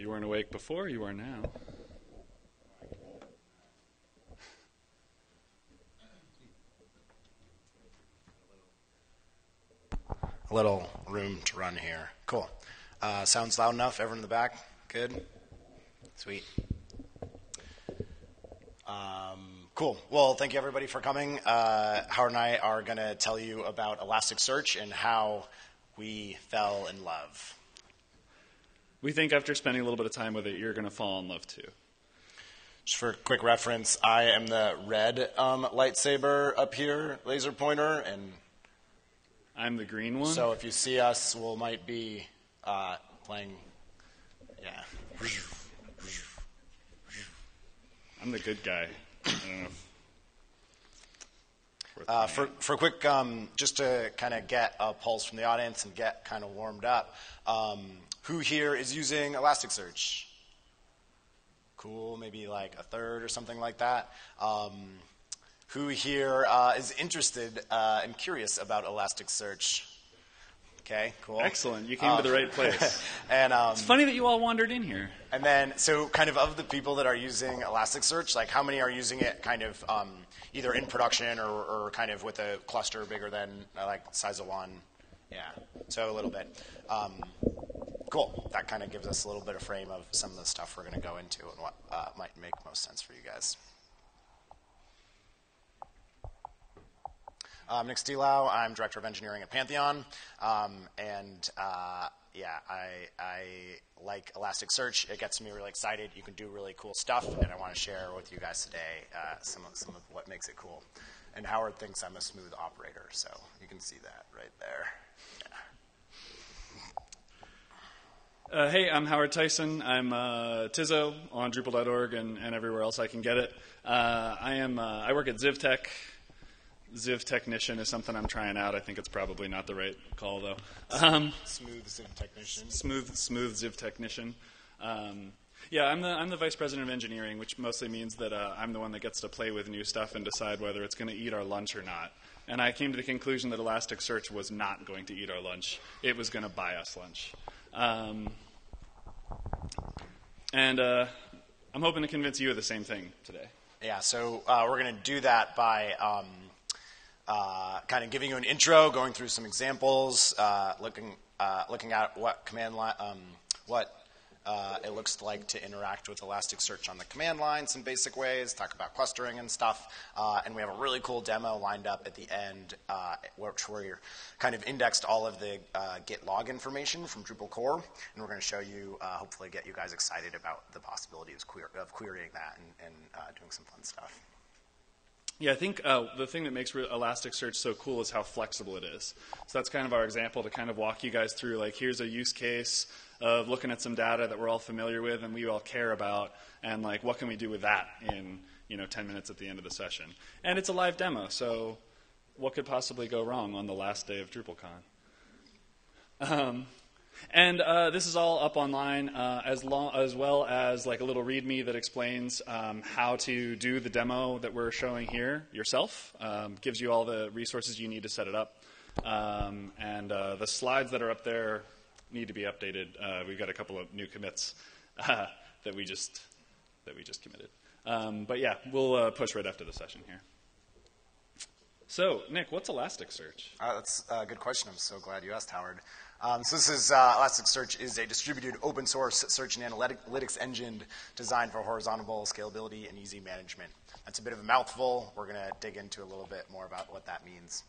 You weren't awake before, you are now. A little room to run here. Cool. Uh, sounds loud enough? Everyone in the back? Good? Sweet. Um, cool. Well, thank you everybody for coming. Uh, Howard and I are going to tell you about Elasticsearch and how we fell in love. We think after spending a little bit of time with it, you're going to fall in love too. Just for quick reference, I am the red um, lightsaber up here, laser pointer, and I'm the green one. so if you see us, we will might be uh, playing. Yeah. I'm the good guy. I don't know. Uh, for, for a quick, um, just to kind of get a pulse from the audience and get kind of warmed up, um, who here is using Elasticsearch? Cool, maybe like a third or something like that. Um, who here uh, is interested uh, and curious about Elasticsearch? Okay, cool. Excellent. You came to the right place. And um, It's funny that you all wandered in here. and then, so kind of of the people that are using Elasticsearch, like how many are using it kind of um, either in production or, or kind of with a cluster bigger than uh, like size of one? Yeah, so a little bit. Um, cool. That kind of gives us a little bit of frame of some of the stuff we're going to go into and what uh, might make most sense for you guys. I'm Nick Stielau. I'm Director of Engineering at Pantheon. Um, and uh, yeah, I, I like Elasticsearch. It gets me really excited. You can do really cool stuff, and I want to share with you guys today uh, some, of, some of what makes it cool. And Howard thinks I'm a smooth operator, so you can see that right there. Yeah. Uh, hey, I'm Howard Tyson. I'm uh, Tizzo on Drupal.org and, and everywhere else I can get it. Uh, I am. Uh, I work at ZivTech. Ziv technician is something I'm trying out. I think it's probably not the right call though. Um, Smooth Ziv technician. smooth, smooth Ziv technician. Um, yeah, I'm the I'm the vice president of engineering, which mostly means that uh, I'm the one that gets to play with new stuff and decide whether it's going to eat our lunch or not. And I came to the conclusion that Elasticsearch was not going to eat our lunch; it was going to buy us lunch. Um, and uh, I'm hoping to convince you of the same thing today. Yeah, so uh, we're going to do that by um, uh, kind of giving you an intro, going through some examples, uh, looking uh, looking at what command line, um, what uh, it looks like to interact with Elasticsearch on the command line, some basic ways, talk about clustering and stuff, uh, and we have a really cool demo lined up at the end, uh, which we're kind of indexed all of the Git log information from Drupal core, and we're going to show you, hopefully, get you guys excited about the possibility of, of querying that and, and doing some fun stuff. Yeah, I think uh, the thing that makes Elasticsearch so cool is how flexible it is. So that's kind of our example to kind of walk you guys through. Like, here's a use case of looking at some data that we're all familiar with and we all care about, and like, what can we do with that in you know 10 minutes at the end of the session? And it's a live demo, so what could possibly go wrong on the last day of DrupalCon? Um, and uh, this is all up online, uh, as, long, as well as like a little README that explains um, how to do the demo that we're showing here yourself. Um, gives you all the resources you need to set it up. Um, and uh, the slides that are up there need to be updated. Uh, we've got a couple of new commits uh, that we just that we just committed. Um, but yeah, we'll uh, push right after the session here. So, Nick, what's Elasticsearch? that's a good question. I'm so glad you asked, Howard. Um, so this is uh, Elasticsearch is a distributed open source search and analytics engine designed for horizontal scalability and easy management. That's a bit of a mouthful. We're going to dig into a little bit more about what that means.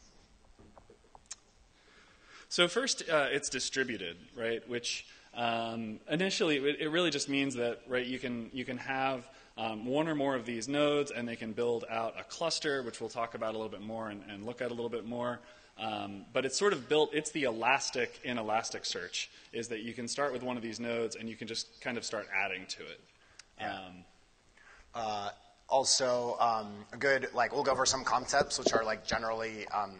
So first, uh, it's distributed, right? Which um, initially it, it, really just means that right you can you can have um, one or more of these nodes, and they can build out a cluster, which we'll talk about a little bit more and, and look at a little bit more. Um, but it's sort of built, it's the elastic in Elasticsearch, is that you can start with one of these nodes and you can just kind of start adding to it. Yeah. Um, uh, also, um, a good, like, we'll go over some concepts which are, like, generally um,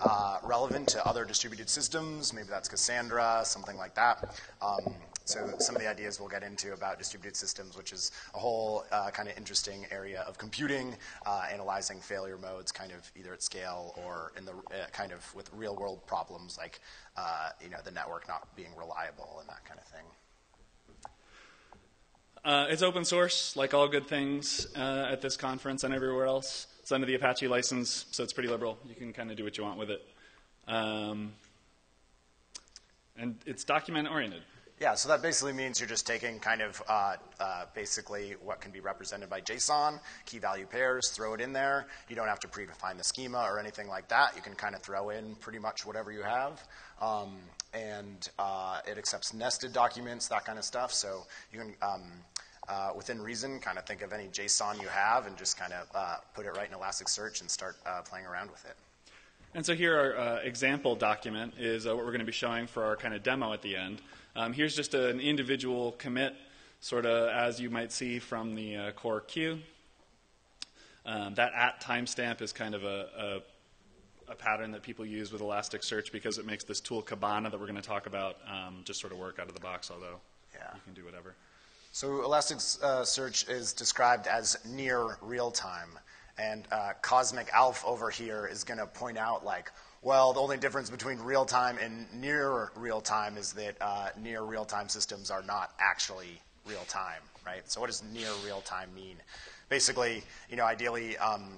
uh, relevant to other distributed systems. Maybe that's Cassandra, something like that. Um, so some of the ideas we'll get into about distributed systems, which is a whole uh, kind of interesting area of computing, uh, analyzing failure modes, kind of either at scale or in the uh, kind of with real world problems like uh, you know the network not being reliable and that kind of thing. Uh, it's open source, like all good things uh, at this conference and everywhere else. It's under the Apache license, so it's pretty liberal. You can kind of do what you want with it. Um, and it's document oriented. Yeah, so that basically means you're just taking kind of uh, uh, basically what can be represented by JSON, key value pairs, throw it in there. You don't have to predefine the schema or anything like that. You can kind of throw in pretty much whatever you have. Um, and uh, it accepts nested documents, that kind of stuff. So you can, um, uh, within reason, kind of think of any JSON you have and just kind of uh, put it right in Elasticsearch and start uh, playing around with it. And so here our uh, example document is uh, what we're going to be showing for our kind of demo at the end. Um, here's just an individual commit, sort of as you might see from the uh, core queue. Um, that at timestamp is kind of a, a, a, pattern that people use with Elasticsearch because it makes this tool Kibana that we're going to talk about um, just sort of work out of the box, although yeah. you can do whatever. So Elasticsearch is described as near real time. And uh, Cosmic Alf over here is going to point out, like, well, the only difference between real time and near real time is that uh, near real time systems are not actually real time, right? So, what does near real time mean? Basically, you know, ideally, um,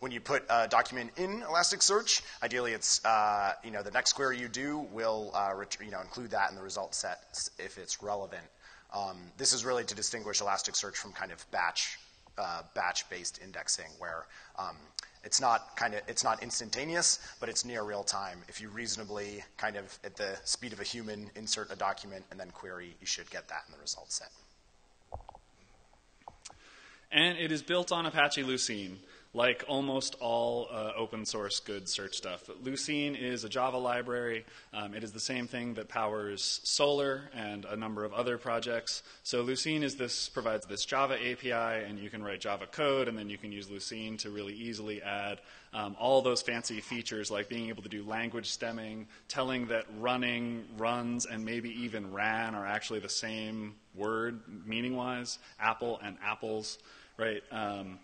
when you put a document in Elasticsearch, ideally it's, uh, you know, the next query you do will, uh, you know, include that in the result set if it's relevant. Um, this is really to distinguish Elasticsearch from kind of batch uh, batch-based indexing where um, it's not kind of it's not instantaneous, but it's near real time. If you reasonably kind of at the speed of a human insert a document and then query, you should get that in the result set. And it is built on Apache Lucene like almost all uh, open source good search stuff. Lucene is a Java library. Um, it is the same thing that powers Solr and a number of other projects. So Lucene is this provides this Java API, and you can write Java code, and then you can use Lucene to really easily add um, all those fancy features like being able to do language stemming, telling that running, runs, and maybe even ran are actually the same word meaning wise, apple and apples, right? Um,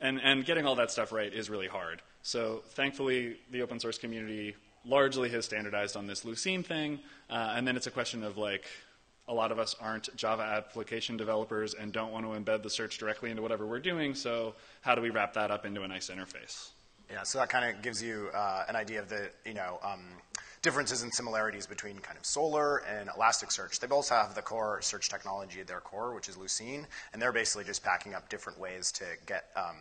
and, and getting all that stuff right is really hard. So thankfully, the open source community largely has standardized on this Lucene thing, uh, and then it's a question of like, a lot of us aren't Java application developers and don't want to embed the search directly into whatever we're doing, so how do we wrap that up into a nice interface? Yeah, so that kind of gives you uh, an idea of the, you know, um, differences and similarities between kind of Solr and Elasticsearch. They both have the core search technology at their core, which is Lucene, and they're basically just packing up different ways to get um,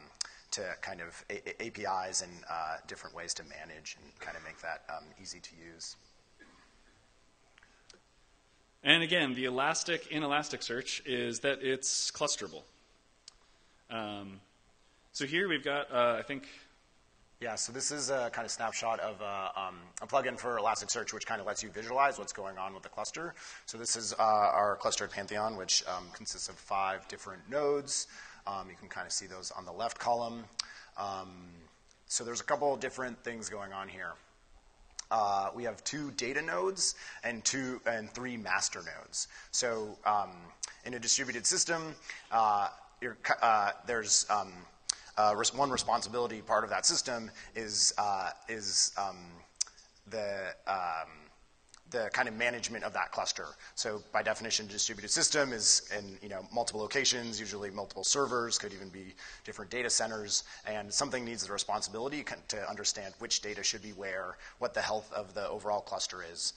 to kind of a- APIs and uh, different ways to manage and kind of make that um, easy to use. And again, the elastic in Elasticsearch is that it's clusterable. Um, so here we've got, uh, I think, yeah, so this is a kind of snapshot of a, um, a plugin for Elasticsearch, which kind of lets you visualize what's going on with the cluster. So this is uh, our clustered Pantheon, which um, consists of five different nodes. Um, you can kind of see those on the left column. Um, so there's a couple of different things going on here. Uh, we have two data nodes and two and three master nodes. So um, in a distributed system, uh, uh, there's um, uh, one responsibility part of that system is uh, is um, the um, the kind of management of that cluster. So by definition, a distributed system is in you know multiple locations, usually multiple servers, could even be different data centers, and something needs the responsibility to understand which data should be where, what the health of the overall cluster is.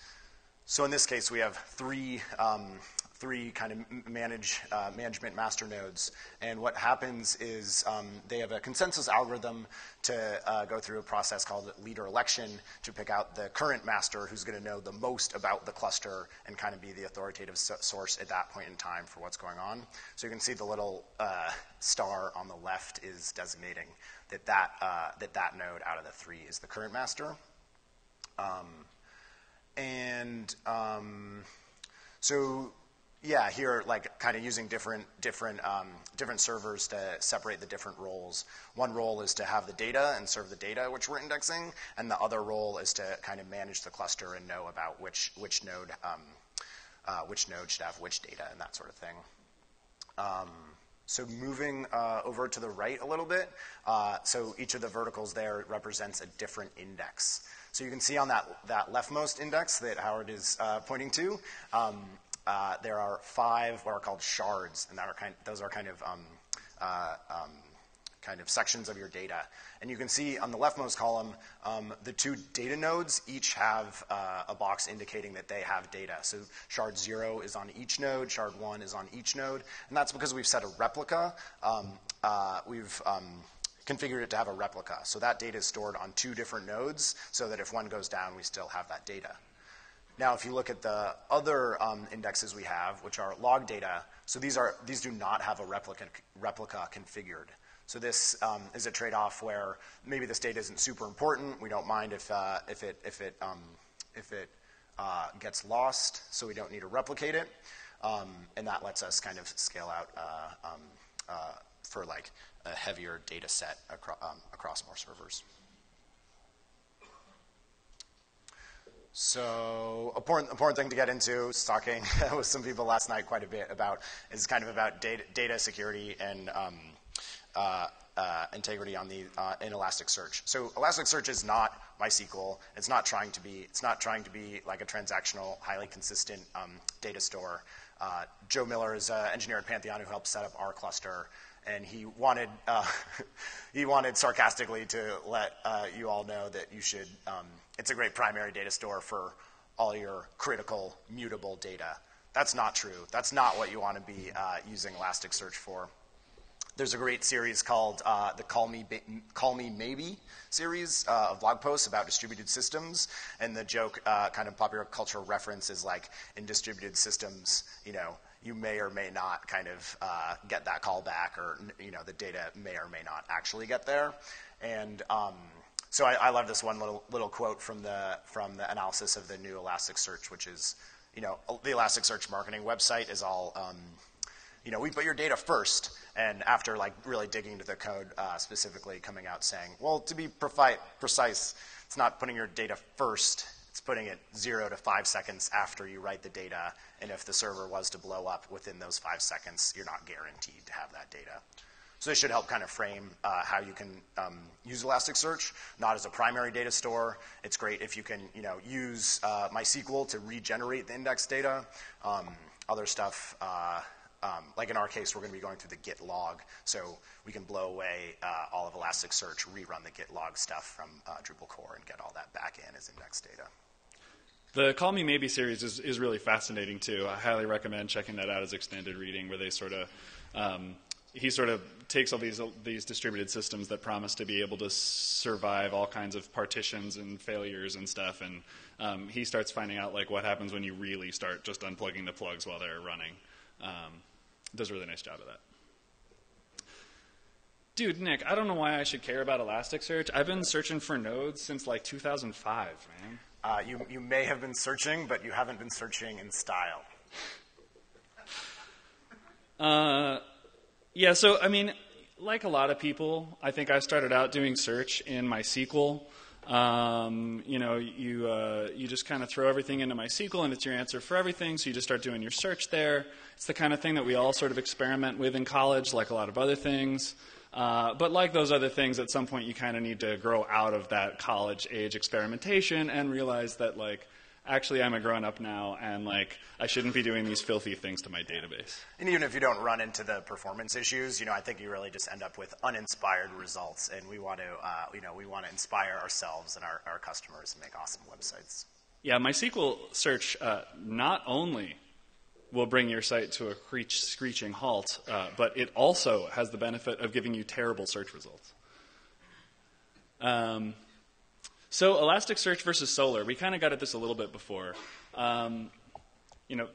So in this case, we have three um, three kind of manage, uh, management master nodes. And what happens is um, they have a consensus algorithm to uh, go through a process called leader election to pick out the current master who's going to know the most about the cluster and kind of be the authoritative source at that point in time for what's going on. So you can see the little uh, star on the left is designating that that, uh, that that node out of the three is the current master. Um, and um, so yeah, here, like, kind of using different different um, different servers to separate the different roles. One role is to have the data and serve the data which we're indexing, and the other role is to kind of manage the cluster and know about which which node um, uh, which node should have which data and that sort of thing. Um, so moving uh, over to the right a little bit, uh, so each of the verticals there represents a different index. So you can see on that, that leftmost index that Howard is uh, pointing to, um, uh, there are five what are called shards, and that are kind, those are kind of um, uh, um, kind of sections of your data. And you can see on the leftmost column, um, the two data nodes each have uh, a box indicating that they have data. So shard zero is on each node, shard one is on each node, and that's because we've set a replica. Um, uh, we've um, configured it to have a replica. So that data is stored on two different nodes so that if one goes down, we still have that data. Now, if you look at the other um, indexes we have, which are log data, so these, are, these do not have a replica, replica configured. So this um, is a trade-off where maybe this data isn't super important. We don't mind if, uh, if it, if it, um, if it uh, gets lost, so we don't need to replicate it. Um, and that lets us kind of scale out uh, um, uh, for like a heavier data set acro- um, across more servers. So important, important thing to get into, talking with some people last night quite a bit about, is kind of about data, data security and um, uh, uh, integrity on the uh, in Elasticsearch. So Elasticsearch is not MySQL. It's not trying to be. It's not trying to be like a transactional, highly consistent um, data store. Uh, Joe Miller is an engineer at Pantheon who helped set up our cluster, and he wanted uh, he wanted sarcastically to let uh, you all know that you should. Um, it's a great primary data store for all your critical mutable data. That's not true. That's not what you want to be using Elasticsearch for. There's a great series called uh, the Call Me, ba- Call Me Maybe series uh, of blog posts about distributed systems. And the joke, uh, kind of popular cultural reference, is like in distributed systems, you know, you may or may not kind of uh, get that call back, or you know, the data may or may not actually get there. And um, so I, I, love this one little little quote from the from the analysis of the new Elasticsearch, which is, you know, the Elasticsearch marketing website is all. Um, you know, we put your data first, and after like really digging into the code uh, specifically, coming out saying, well, to be precise, it's not putting your data first. It's putting it zero to five seconds after you write the data, and if the server was to blow up within those five seconds, you're not guaranteed to have that data. So this should help kind of frame uh, how you can um, use Elasticsearch, not as a primary data store. It's great if you can, you know, use uh, MySQL to regenerate the index data. Um, other stuff, uh, um, like in our case, we're going to be going through the git log, so we can blow away uh, all of Elasticsearch, rerun the git log stuff from uh, Drupal core, and get all that back in as index data. The Call Me Maybe series is, is really fascinating too. I highly recommend checking that out as extended reading, where they sort of um, he sort of takes all these these distributed systems that promise to be able to survive all kinds of partitions and failures and stuff, and um, he starts finding out like what happens when you really start just unplugging the plugs while they're running. Um, does a really nice job of that. Dude, Nick, I don't know why I should care about Elasticsearch. I've been searching for nodes since like 2005, man. Uh, you, you may have been searching, but you haven't been searching in style. Uh, yeah, so I mean, like a lot of people, I think I started out doing search in MySQL. Um, you know, you uh, you just kind of throw everything into MySQL, and it's your answer for everything. So you just start doing your search there. It's the kind of thing that we all sort of experiment with in college, like a lot of other things. Uh, but like those other things, at some point you kind of need to grow out of that college age experimentation and realize that like actually I'm a grown up now and like I shouldn't be doing these filthy things to my database. And even if you don't run into the performance issues, you know, I think you really just end up with uninspired results. And we want to, uh, you know, we want to inspire ourselves and our, our customers and make awesome websites. Yeah, MySQL search uh, not only will bring your site to a screeching halt, uh, but it also has the benefit of giving you terrible search results. Um, so Elasticsearch versus Solr, we kind of got at this a little bit before. Um, you know,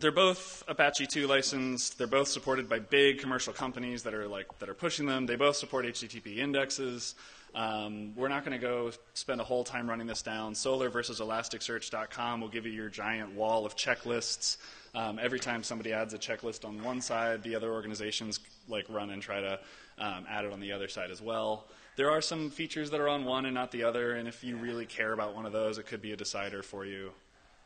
they're both Apache 2 licensed. They're both supported by big commercial companies that are like that are pushing them. They both support HTTP indexes. Um, we're not going to go spend a whole time running this down. Solr versus Elasticsearch.com will give you your giant wall of checklists. Um, every time somebody adds a checklist on one side, the other organizations like run and try to um, add it on the other side as well there are some features that are on one and not the other, and if you really care about one of those, it could be a decider for you.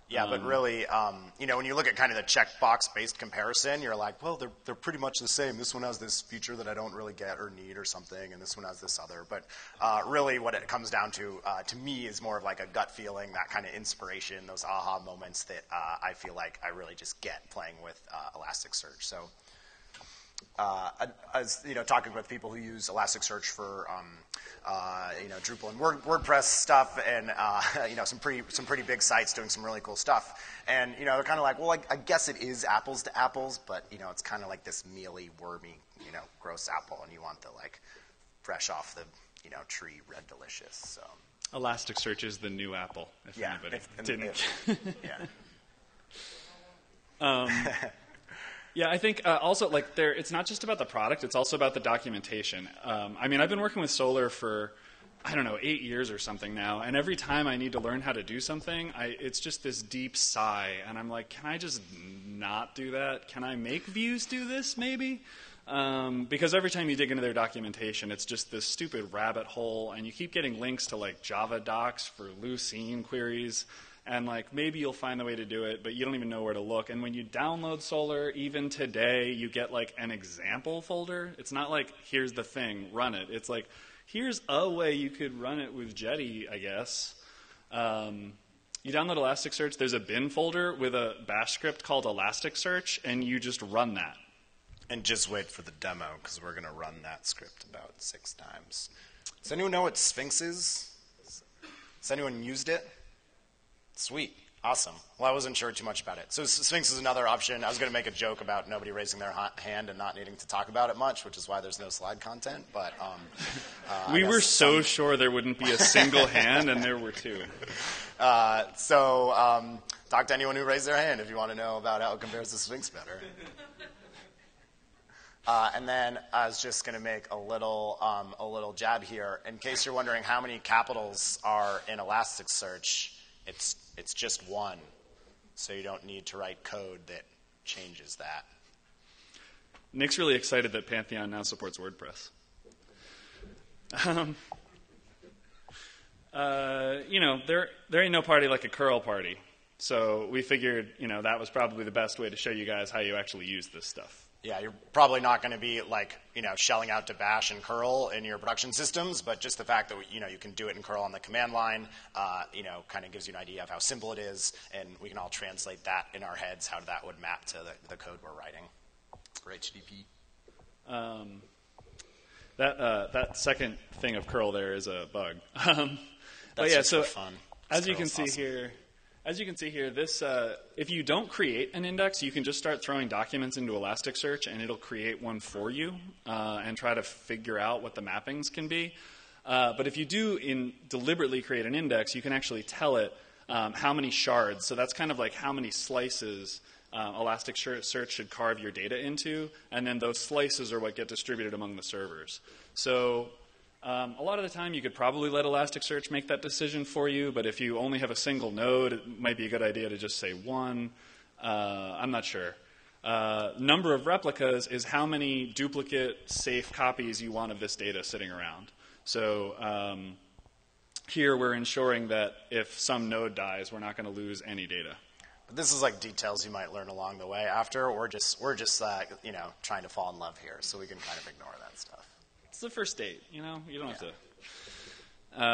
Yeah, but really, um, you know, when you look at kind of the checkbox-based comparison, you're like, well, they're, they're pretty much the same. This one has this feature that I don't really get or need or something, and this one has this other. But uh, really, what it comes down to, uh, to me, is more of like a gut feeling, that kind of inspiration, those aha moments that uh, I feel like I really just get playing with uh, Elasticsearch. So uh, I, was you know talking with people who use Elasticsearch for um, uh, you know Drupal and Word, WordPress stuff, and uh, you know some pretty some pretty big sites doing some really cool stuff. And you know they're kind of like, well, I, I, guess it is apples to apples, but you know it's kind of like this mealy, wormy, you know, gross apple, and you want the like fresh off the you know tree, red delicious. So Elasticsearch is the new Apple. If yeah, anybody if, didn't. If, yeah. um, yeah, I think uh, also like there, it's not just about the product; it's also about the documentation. Um, I mean, I've been working with Solr for I don't know eight years or something now, and every time I need to learn how to do something, I, it's just this deep sigh, and I'm like, can I just not do that? Can I make views do this? Maybe. Um, because every time you dig into their documentation, it's just this stupid rabbit hole, and you keep getting links to like Java docs for Lucene queries and like maybe you'll find the way to do it, but you don't even know where to look. And when you download Solr even today, you get like an example folder. It's not like here's the thing, run it. It's like here's a way you could run it with Jetty, I guess. Um, you download Elasticsearch. There's a bin folder with a Bash script called Elasticsearch, and you just run that. And just wait for the demo because we're going to run that script about six times. Does anyone know what Sphinx is? Has anyone used it? Sweet. Awesome. Well, I wasn't sure too much about it. So Sphinx is another option. I was going to make a joke about nobody raising their hand and not needing to talk about it much, which is why there's no slide content. But um, uh, we were so some... sure there wouldn't be a single hand, and there were two. Uh, so um, talk to anyone who raised their hand if you want to know about how it compares to Sphinx better. Uh, and then I was just going to make a little, um, a little jab here. In case you're wondering how many capitals are in Elasticsearch, it's, it's just one, so you don't need to write code that changes that. Nick's really excited that Pantheon now supports WordPress. Um, uh, you know, there, there ain't no party like a curl party. So we figured, you know, that was probably the best way to show you guys how you actually use this stuff yeah, you're probably not going to be like, you know, shelling out to bash and curl in your production systems, but just the fact that, you know, you can do it in curl on the command line, uh, you know, kind of gives you an idea of how simple it is, and we can all translate that in our heads, how that would map to the, the code we're writing for HTTP. Um, that, uh, that second thing of curl there is a bug. Um, but yeah, so fun. As you can see awesome. here, as you can see here, this uh, if you don't create an index, you can just start throwing documents into Elasticsearch, and it'll create one for you uh, and try to figure out what the mappings can be. Uh, but if you do in deliberately create an index, you can actually tell it um, how many shards. So that's kind of like how many slices uh, Elasticsearch should carve your data into, and then those slices are what get distributed among the servers. So um, a lot of the time, you could probably let Elasticsearch make that decision for you, but if you only have a single node, it might be a good idea to just say one. Uh, I'm not sure. Uh, number of replicas is how many duplicate safe copies you want of this data sitting around. So um, here we're ensuring that if some node dies, we're not going to lose any data. But this is like details you might learn along the way after. We're just we're just uh, you know trying to fall in love here, so we can kind of ignore that stuff. It's the first date, you know? You don't yeah. have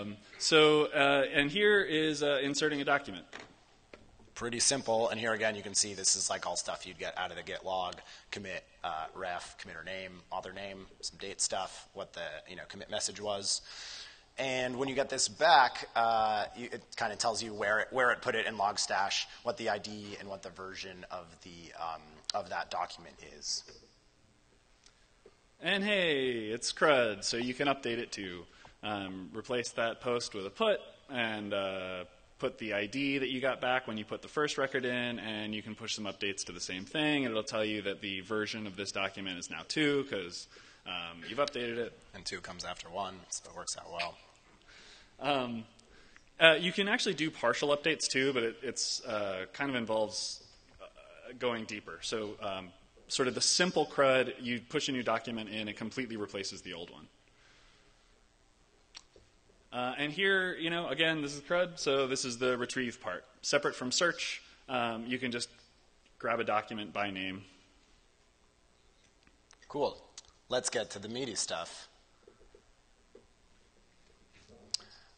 to. Um, so, uh, and here is uh, inserting a document. Pretty simple. And here again, you can see this is like all stuff you'd get out of the git log, commit, uh, ref, committer name, author name, some date stuff, what the you know commit message was. And when you get this back, uh, you, it kind of tells you where it, where it put it in Logstash, what the ID and what the version of the um, of that document is. And hey, it's CRUD, so you can update it too. Um, replace that post with a put and uh, put the ID that you got back when you put the first record in, and you can push some updates to the same thing. And it'll tell you that the version of this document is now 2 because um, you've updated it. And 2 comes after 1, so it works out well. Um, uh, you can actually do partial updates too, but it it's, uh, kind of involves uh, going deeper. So um, sort of the simple CRUD, you push a new document in, it completely replaces the old one. Uh, and here, you know, again, this is CRUD, so this is the retrieve part. Separate from search, um, you can just grab a document by name. Cool. Let's get to the meaty stuff.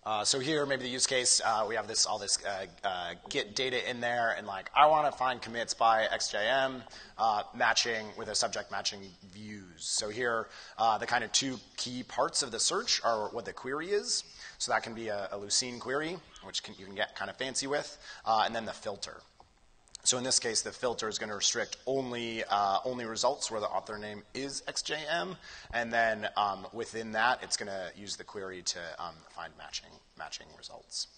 Uh, so here, maybe the use case, uh, we have this all this uh, uh Git data in there, and like I want to find commits by XJM uh, matching with a subject matching views. So here, the kind of two key parts of the search are what the query is. So that can be a, a Lucene query, which can, you can get kind of fancy with, and then the filter. So in this case, the filter is going to restrict only, uh, only results where the author name is XJM, and then um, within that, it's going to use the query to um, find matching, matching results.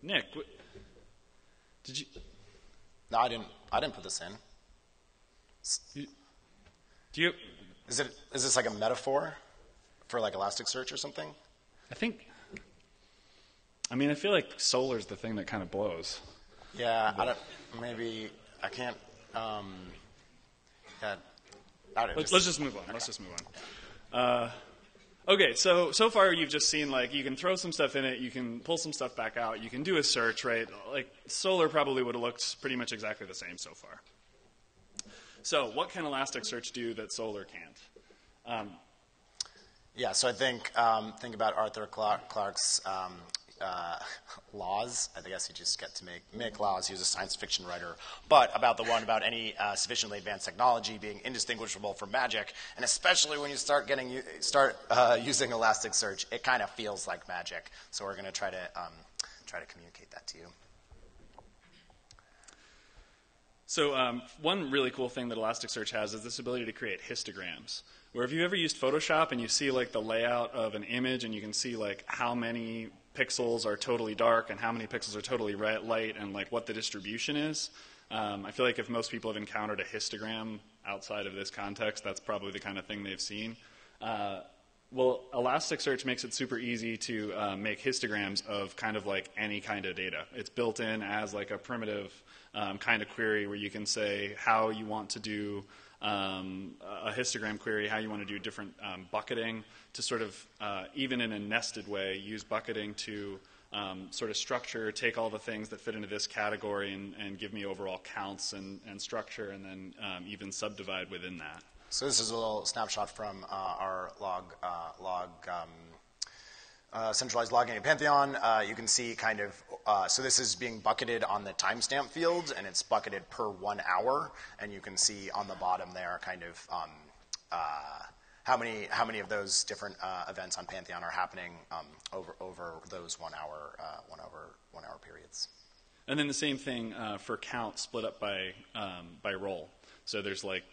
Nick, did you? No, I didn't. I didn't put this in. Do you? Is it? Is this like a metaphor for like Elasticsearch or something? I think. I mean, I feel like Solr's the thing that kind of blows. Yeah, I don't. Maybe I can't. Um, yeah, let's, just, let's just move on. Okay. Let's just move on. Uh, okay, so so far you've just seen like you can throw some stuff in it, you can pull some stuff back out, you can do a search, right? Like Solr probably would have looked pretty much exactly the same so far. So what can Elasticsearch do that Solr can't? Um, yeah, so I think um, think about Arthur Clarke's um, uh, laws. I guess he just get to make, make laws. He was a science fiction writer. But about the one about any uh, sufficiently advanced technology being indistinguishable from magic, and especially when you start getting start uh, using Elasticsearch, it kind of feels like magic. So we're going to try to um, try to communicate that to you. So um, one really cool thing that Elasticsearch has is this ability to create histograms. Where if you ever used Photoshop and you see like the layout of an image and you can see like how many pixels are totally dark and how many pixels are totally red, light and like what the distribution is. Um, I feel like if most people have encountered a histogram outside of this context, that's probably the kind of thing they've seen. Uh, well, Elasticsearch makes it super easy to uh, make histograms of kind of like any kind of data. It's built in as like a primitive um, kind of query where you can say how you want to do um, a histogram query, how you want to do different um, bucketing to sort of, uh, even in a nested way, use bucketing to um, sort of structure, take all the things that fit into this category and, and give me overall counts and, and structure, and then um, even subdivide within that. So this is a little snapshot from uh, our log, uh, log um, uh, centralized logging in Pantheon, uh, you can see kind of, uh, so this is being bucketed on the timestamp field, and it's bucketed per one hour, and you can see on the bottom there kind of um, uh, how many how many of those different uh, events on Pantheon are happening um, over over those one hour uh, one hour one hour periods. And then the same thing for count split up by um, by role. So there's like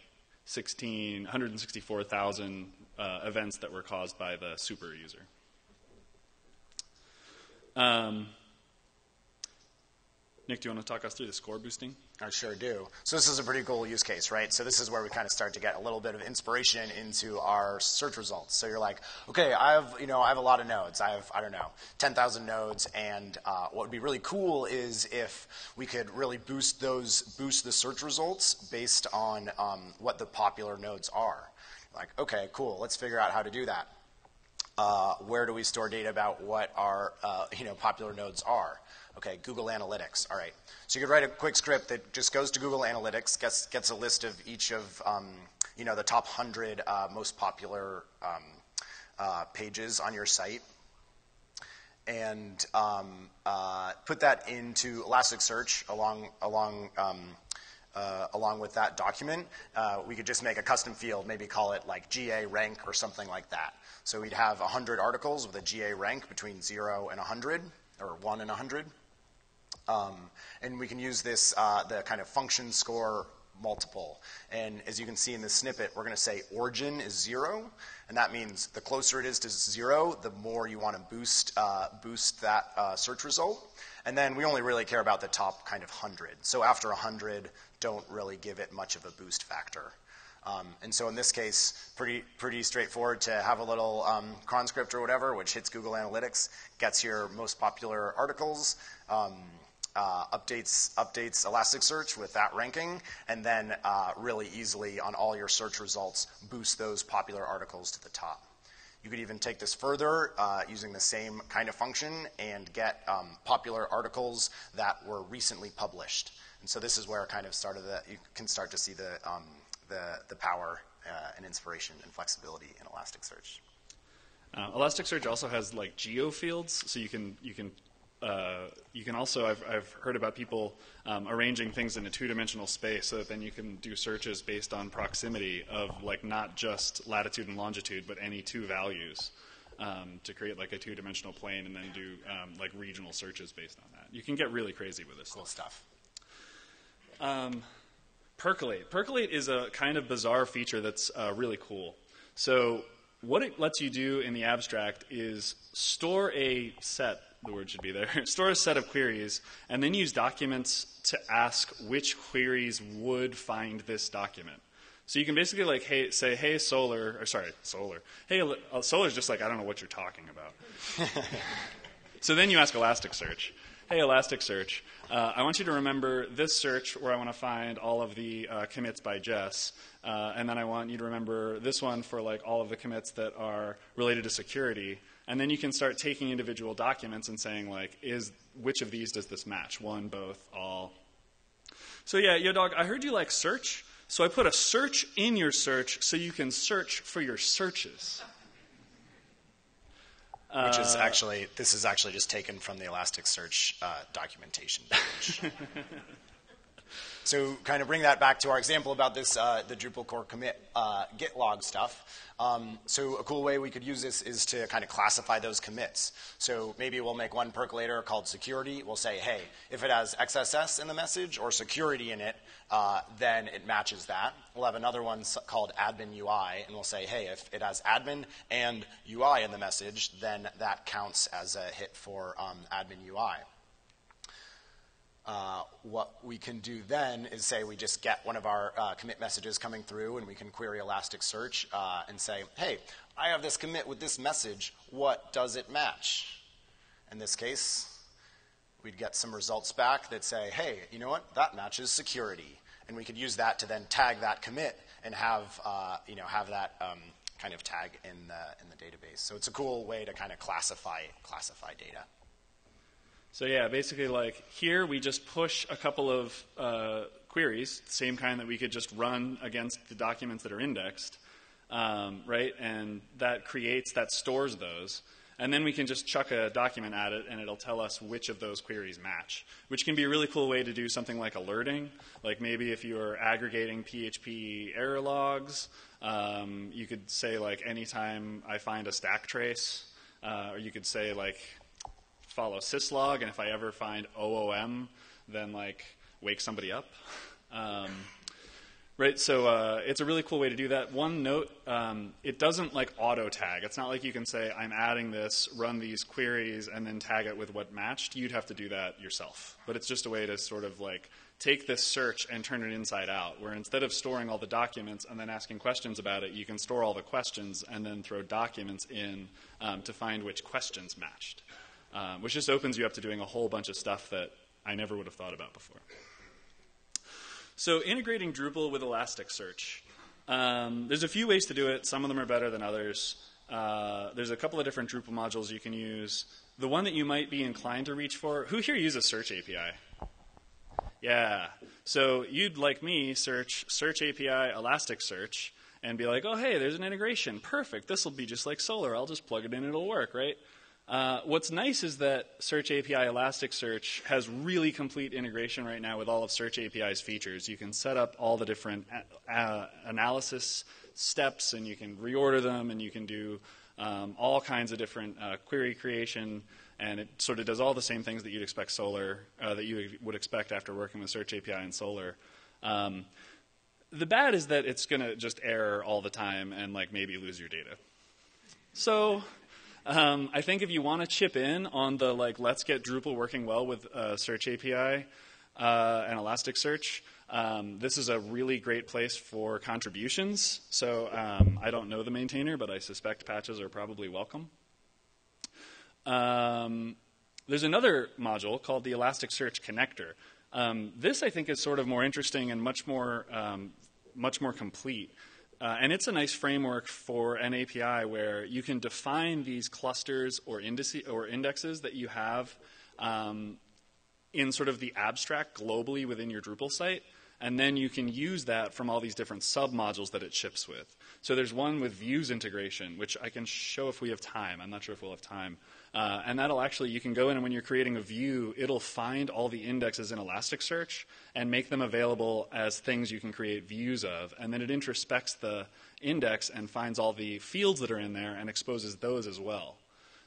16, 164,000 events that were caused by the super user. Um, Nick, do you want to talk us through the score boosting? I sure do. So this is a pretty cool use case, right? So this is where we kind of start to get a little bit of inspiration into our search results. So you're like, okay, I have, you know, I have a lot of nodes. I have, I don't know, 10,000 nodes, and uh, what would be really cool is if we could really boost those, boost the search results based on um, what the popular nodes are. Like, okay, cool. Let's figure out how to do that uh, where do we store data about what our uh, you know, popular nodes are? Okay, Google Analytics. All right. So you could write a quick script that just goes to Google Analytics, gets, gets a list of each of um, you know, the top 100 uh, most popular um, uh, pages on your site, and um, uh, put that into Elasticsearch along, along um, uh, along with that document, uh, we could just make a custom field, maybe call it like GA rank or something like that. So we'd have 100 articles with a GA rank between 0 and 100, or 1 and 100. Um, and we can use this, uh, the kind of function score multiple. And as you can see in this snippet, we're going to say origin is 0, and that means the closer it is to 0, the more you want to boost, uh, boost that uh, search result. And then we only really care about the top kind of 100. So after 100, don't really give it much of a boost factor. Um, and so in this case, pretty, pretty straightforward to have a little um, cron script or whatever, which hits Google Analytics, gets your most popular articles, um, uh, updates, updates Elasticsearch with that ranking, and then uh, really easily on all your search results, boost those popular articles to the top. You could even take this further uh, using the same kind of function and get um, popular articles that were recently published. And so this is where kind of started the, you can start to see the, um, the, the power uh, and inspiration and flexibility in Elasticsearch. Uh, Elasticsearch also has like geo fields, so you can you can uh, you can also I've, I've heard about people um, arranging things in a two-dimensional space so that then you can do searches based on proximity of like not just latitude and longitude, but any two values um, to create like a two-dimensional plane and then do um, like regional searches based on that. You can get really crazy with this. Cool stuff. Um, Percolate. Percolate is a kind of bizarre feature that's uh, really cool. So what it lets you do in the abstract is store a set the word should be there. Store a set of queries, and then use documents to ask which queries would find this document. So you can basically like hey, say, hey, Solr, or sorry, Solr. Hey, uh, Solr is just like, I don't know what you're talking about. so then you ask Elasticsearch, hey, Elasticsearch, uh, I want you to remember this search where I want to find all of the uh, commits by Jess, uh, and then I want you to remember this one for like all of the commits that are related to security. And then you can start taking individual documents and saying, like, is which of these does this match? One, both, all. So yeah, yo dog, I heard you like search, so I put a search in your search so you can search for your searches. Which is actually, this is actually just taken from the Elasticsearch uh, documentation page. So kind of bring that back to our example about this, uh, the Drupal core commit uh, git log stuff. Um, so a cool way we could use this is to kind of classify those commits. So maybe we'll make one percolator called security. We'll say, hey, if it has XSS in the message or security in it, uh, then it matches that. We'll have another one called admin UI, and we'll say, hey, if it has admin and UI in the message, then that counts as a hit for um, admin UI. Uh, what we can do then is say we just get one of our uh, commit messages coming through and we can query Elasticsearch uh, and say, hey, I have this commit with this message. What does it match? In this case, we'd get some results back that say, hey, you know what? That matches security. And we could use that to then tag that commit and have, uh, you know, have that um, kind of tag in the, in the database. So it's a cool way to kind of classify, classify data. So yeah, basically like here we just push a couple of uh, queries, same kind that we could just run against the documents that are indexed, um, right? And that creates, that stores those. And then we can just chuck a document at it and it'll tell us which of those queries match, which can be a really cool way to do something like alerting. Like maybe if you're aggregating PHP error logs, um, you could say like anytime I find a stack trace, uh, or you could say like follow syslog, and if I ever find OOM, then like wake somebody up. Um, right, so uh, it's a really cool way to do that. One note, um, it doesn't like auto tag. It's not like you can say, I'm adding this, run these queries, and then tag it with what matched. You'd have to do that yourself. But it's just a way to sort of like take this search and turn it inside out, where instead of storing all the documents and then asking questions about it, you can store all the questions and then throw documents in um, to find which questions matched um, which just opens you up to doing a whole bunch of stuff that I never would have thought about before. So, integrating Drupal with Elasticsearch. Um, there's a few ways to do it. Some of them are better than others. Uh, there's a couple of different Drupal modules you can use. The one that you might be inclined to reach for, who here uses Search API? Yeah. So you'd, like me, search Search API Elasticsearch and be like, oh, hey, there's an integration. Perfect. This will be just like Solr. I'll just plug it in, it'll work, right? Uh, what's nice is that Search API Elasticsearch has really complete integration right now with all of Search API's features. You can set up all the different a- uh, analysis steps, and you can reorder them, and you can do um, all kinds of different uh, query creation, and it sort of does all the same things that you'd expect Solr, uh, that you would expect after working with Search API and Solr. Um, the bad is that it's going to just error all the time and like maybe lose your data. So um, I think if you want to chip in on the like, let's get Drupal working well with uh, Search API uh, and Elasticsearch, um, this is a really great place for contributions. So um, I don't know the maintainer, but I suspect patches are probably welcome. Um, there's another module called the Elasticsearch connector. Um, this I think is sort of more interesting and much more um, much more complete. Uh, and it's a nice framework for an API where you can define these clusters or, indice, or indexes that you have um, in sort of the abstract globally within your Drupal site. And then you can use that from all these different submodules that it ships with. So there's one with views integration, which I can show if we have time. I'm not sure if we'll have time. Uh, and that'll actually, you can go in and when you're creating a view, it'll find all the indexes in Elasticsearch and make them available as things you can create views of. And then it introspects the index and finds all the fields that are in there and exposes those as well.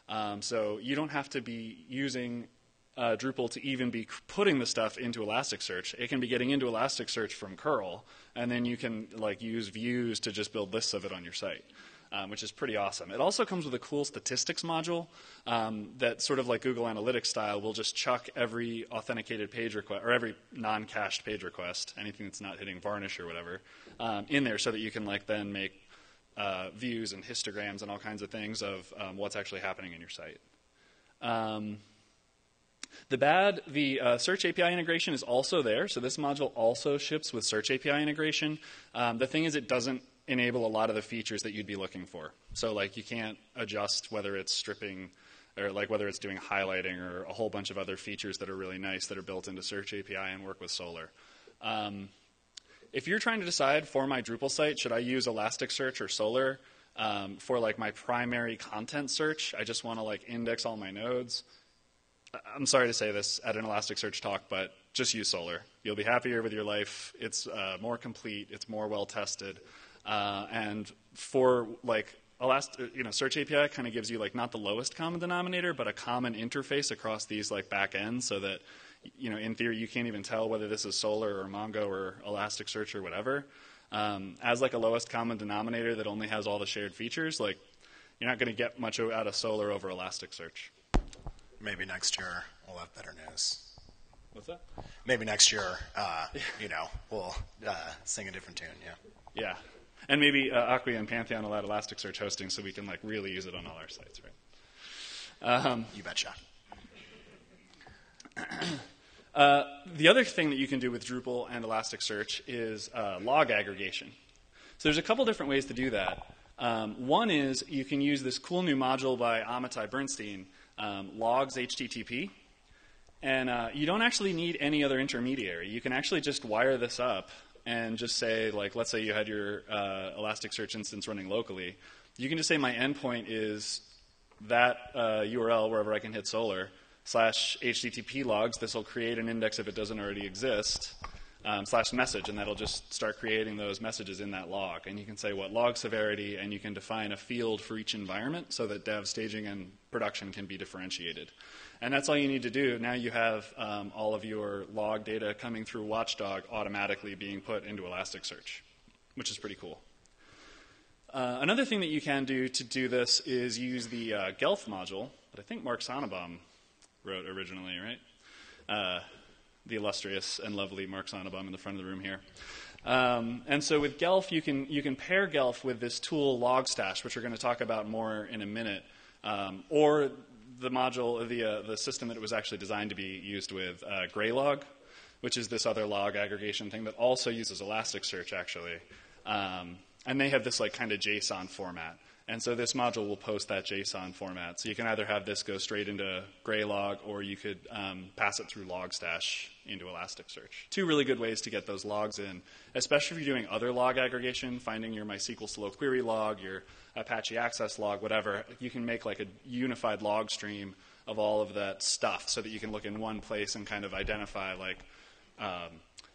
Um, so you don't have to be using uh, Drupal to even be putting the stuff into Elasticsearch. It can be getting into Elasticsearch from curl, and then you can like use views to just build lists of it on your site um, which is pretty awesome. It also comes with a cool statistics module um, that, sort of like Google Analytics style, will just chuck every authenticated page request or every non-cached page request, anything that's not hitting varnish or whatever, um, in there so that you can like then make uh, views and histograms and all kinds of things of um, what's actually happening in your site. Um, the bad, the uh, Search API integration is also there. So this module also ships with Search API integration. Um, the thing is, it doesn't enable a lot of the features that you'd be looking for. So like you can't adjust whether it's stripping or like whether it's doing highlighting or a whole bunch of other features that are really nice that are built into Search API and work with Solr. Um, if you're trying to decide for my Drupal site, should I use Elasticsearch or Solr um, for like my primary content search? I just want to like index all my nodes. I'm sorry to say this at an Elasticsearch talk, but just use Solr. You'll be happier with your life. It's uh, more complete. It's more well tested. Uh, and for like Elast- you know, Search API kind of gives you like not the lowest common denominator, but a common interface across these like back ends, so that you know, in theory, you can't even tell whether this is Solr or Mongo or Elasticsearch or whatever. Um, as like a lowest common denominator that only has all the shared features, like you're not going to get much out of Solr over Elasticsearch. Maybe next year we'll have better news. What's that? Maybe next year, uh, you know, we'll uh, sing a different tune. Yeah. Yeah. And maybe uh, Acquia and Pantheon add Elasticsearch hosting so we can like really use it on all our sites, right? Um, you betcha. uh, the other thing that you can do with Drupal and Elasticsearch is uh, log aggregation. So there's a couple different ways to do that. Um, one is you can use this cool new module by Amitai Burstein, um, Logs HTTP. And uh, you don't actually need any other intermediary. You can actually just wire this up and just say, like, let's say you had your uh, Elasticsearch instance running locally, you can just say my endpoint is that uh, URL wherever I can hit solar slash HTTP logs. This will create an index if it doesn't already exist. Um, slash message, and that'll just start creating those messages in that log. And you can say what log severity, and you can define a field for each environment so that dev, staging, and production can be differentiated. And that's all you need to do. Now you have um, all of your log data coming through Watchdog automatically being put into Elasticsearch, which is pretty cool. Uh, another thing that you can do to do this is use the uh, GELF module that I think Mark Sonnabaum wrote originally, right? Uh, the illustrious and lovely Mark Sonnabaum in the front of the room here. Um, and so with GELF, you can, you can pair GELF with this tool Logstash, which we're going to talk about more in a minute. Um, or the module, the, uh, the system that it was actually designed to be used with, uh, Graylog, which is this other log aggregation thing that also uses Elasticsearch, actually. Um, and they have this like kind of JSON format. And so this module will post that JSON format. So you can either have this go straight into Graylog or you could um, pass it through Logstash into Elasticsearch. Two really good ways to get those logs in, especially if you're doing other log aggregation, finding your MySQL slow query log, your Apache Access log, whatever, you can make like a unified log stream of all of that stuff so that you can look in one place and kind of identify like um,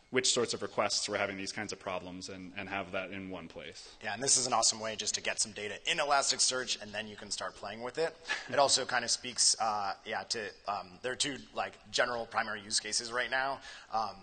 which sorts of requests were having these kinds of problems and, and have that in one place. Yeah, and this is an awesome way just to get some data in Elasticsearch and then you can start playing with it. it also kind of speaks, uh, yeah, to, um, there are two like general primary use cases right now. Um,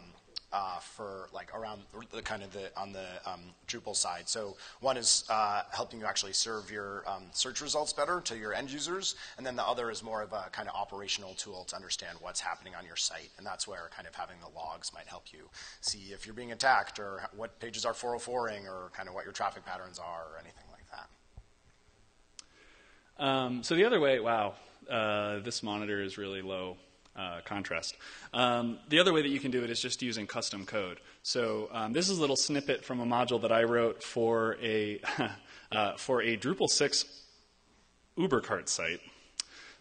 uh, for like around the kind of the on the um, Drupal side. So one is uh, helping you actually serve your um, search results better to your end users, and then the other is more of a kind of operational tool to understand what's happening on your site, and that's where kind of having the logs might help you see if you're being attacked or what pages are 404ing or kind of what your traffic patterns are or anything like that. Um, so the other way, wow, uh, this monitor is really low uh, contrast. Um, the other way that you can do it is just using custom code. So um, this is a little snippet from a module that I wrote for a uh, for a Drupal 6 UberCart site.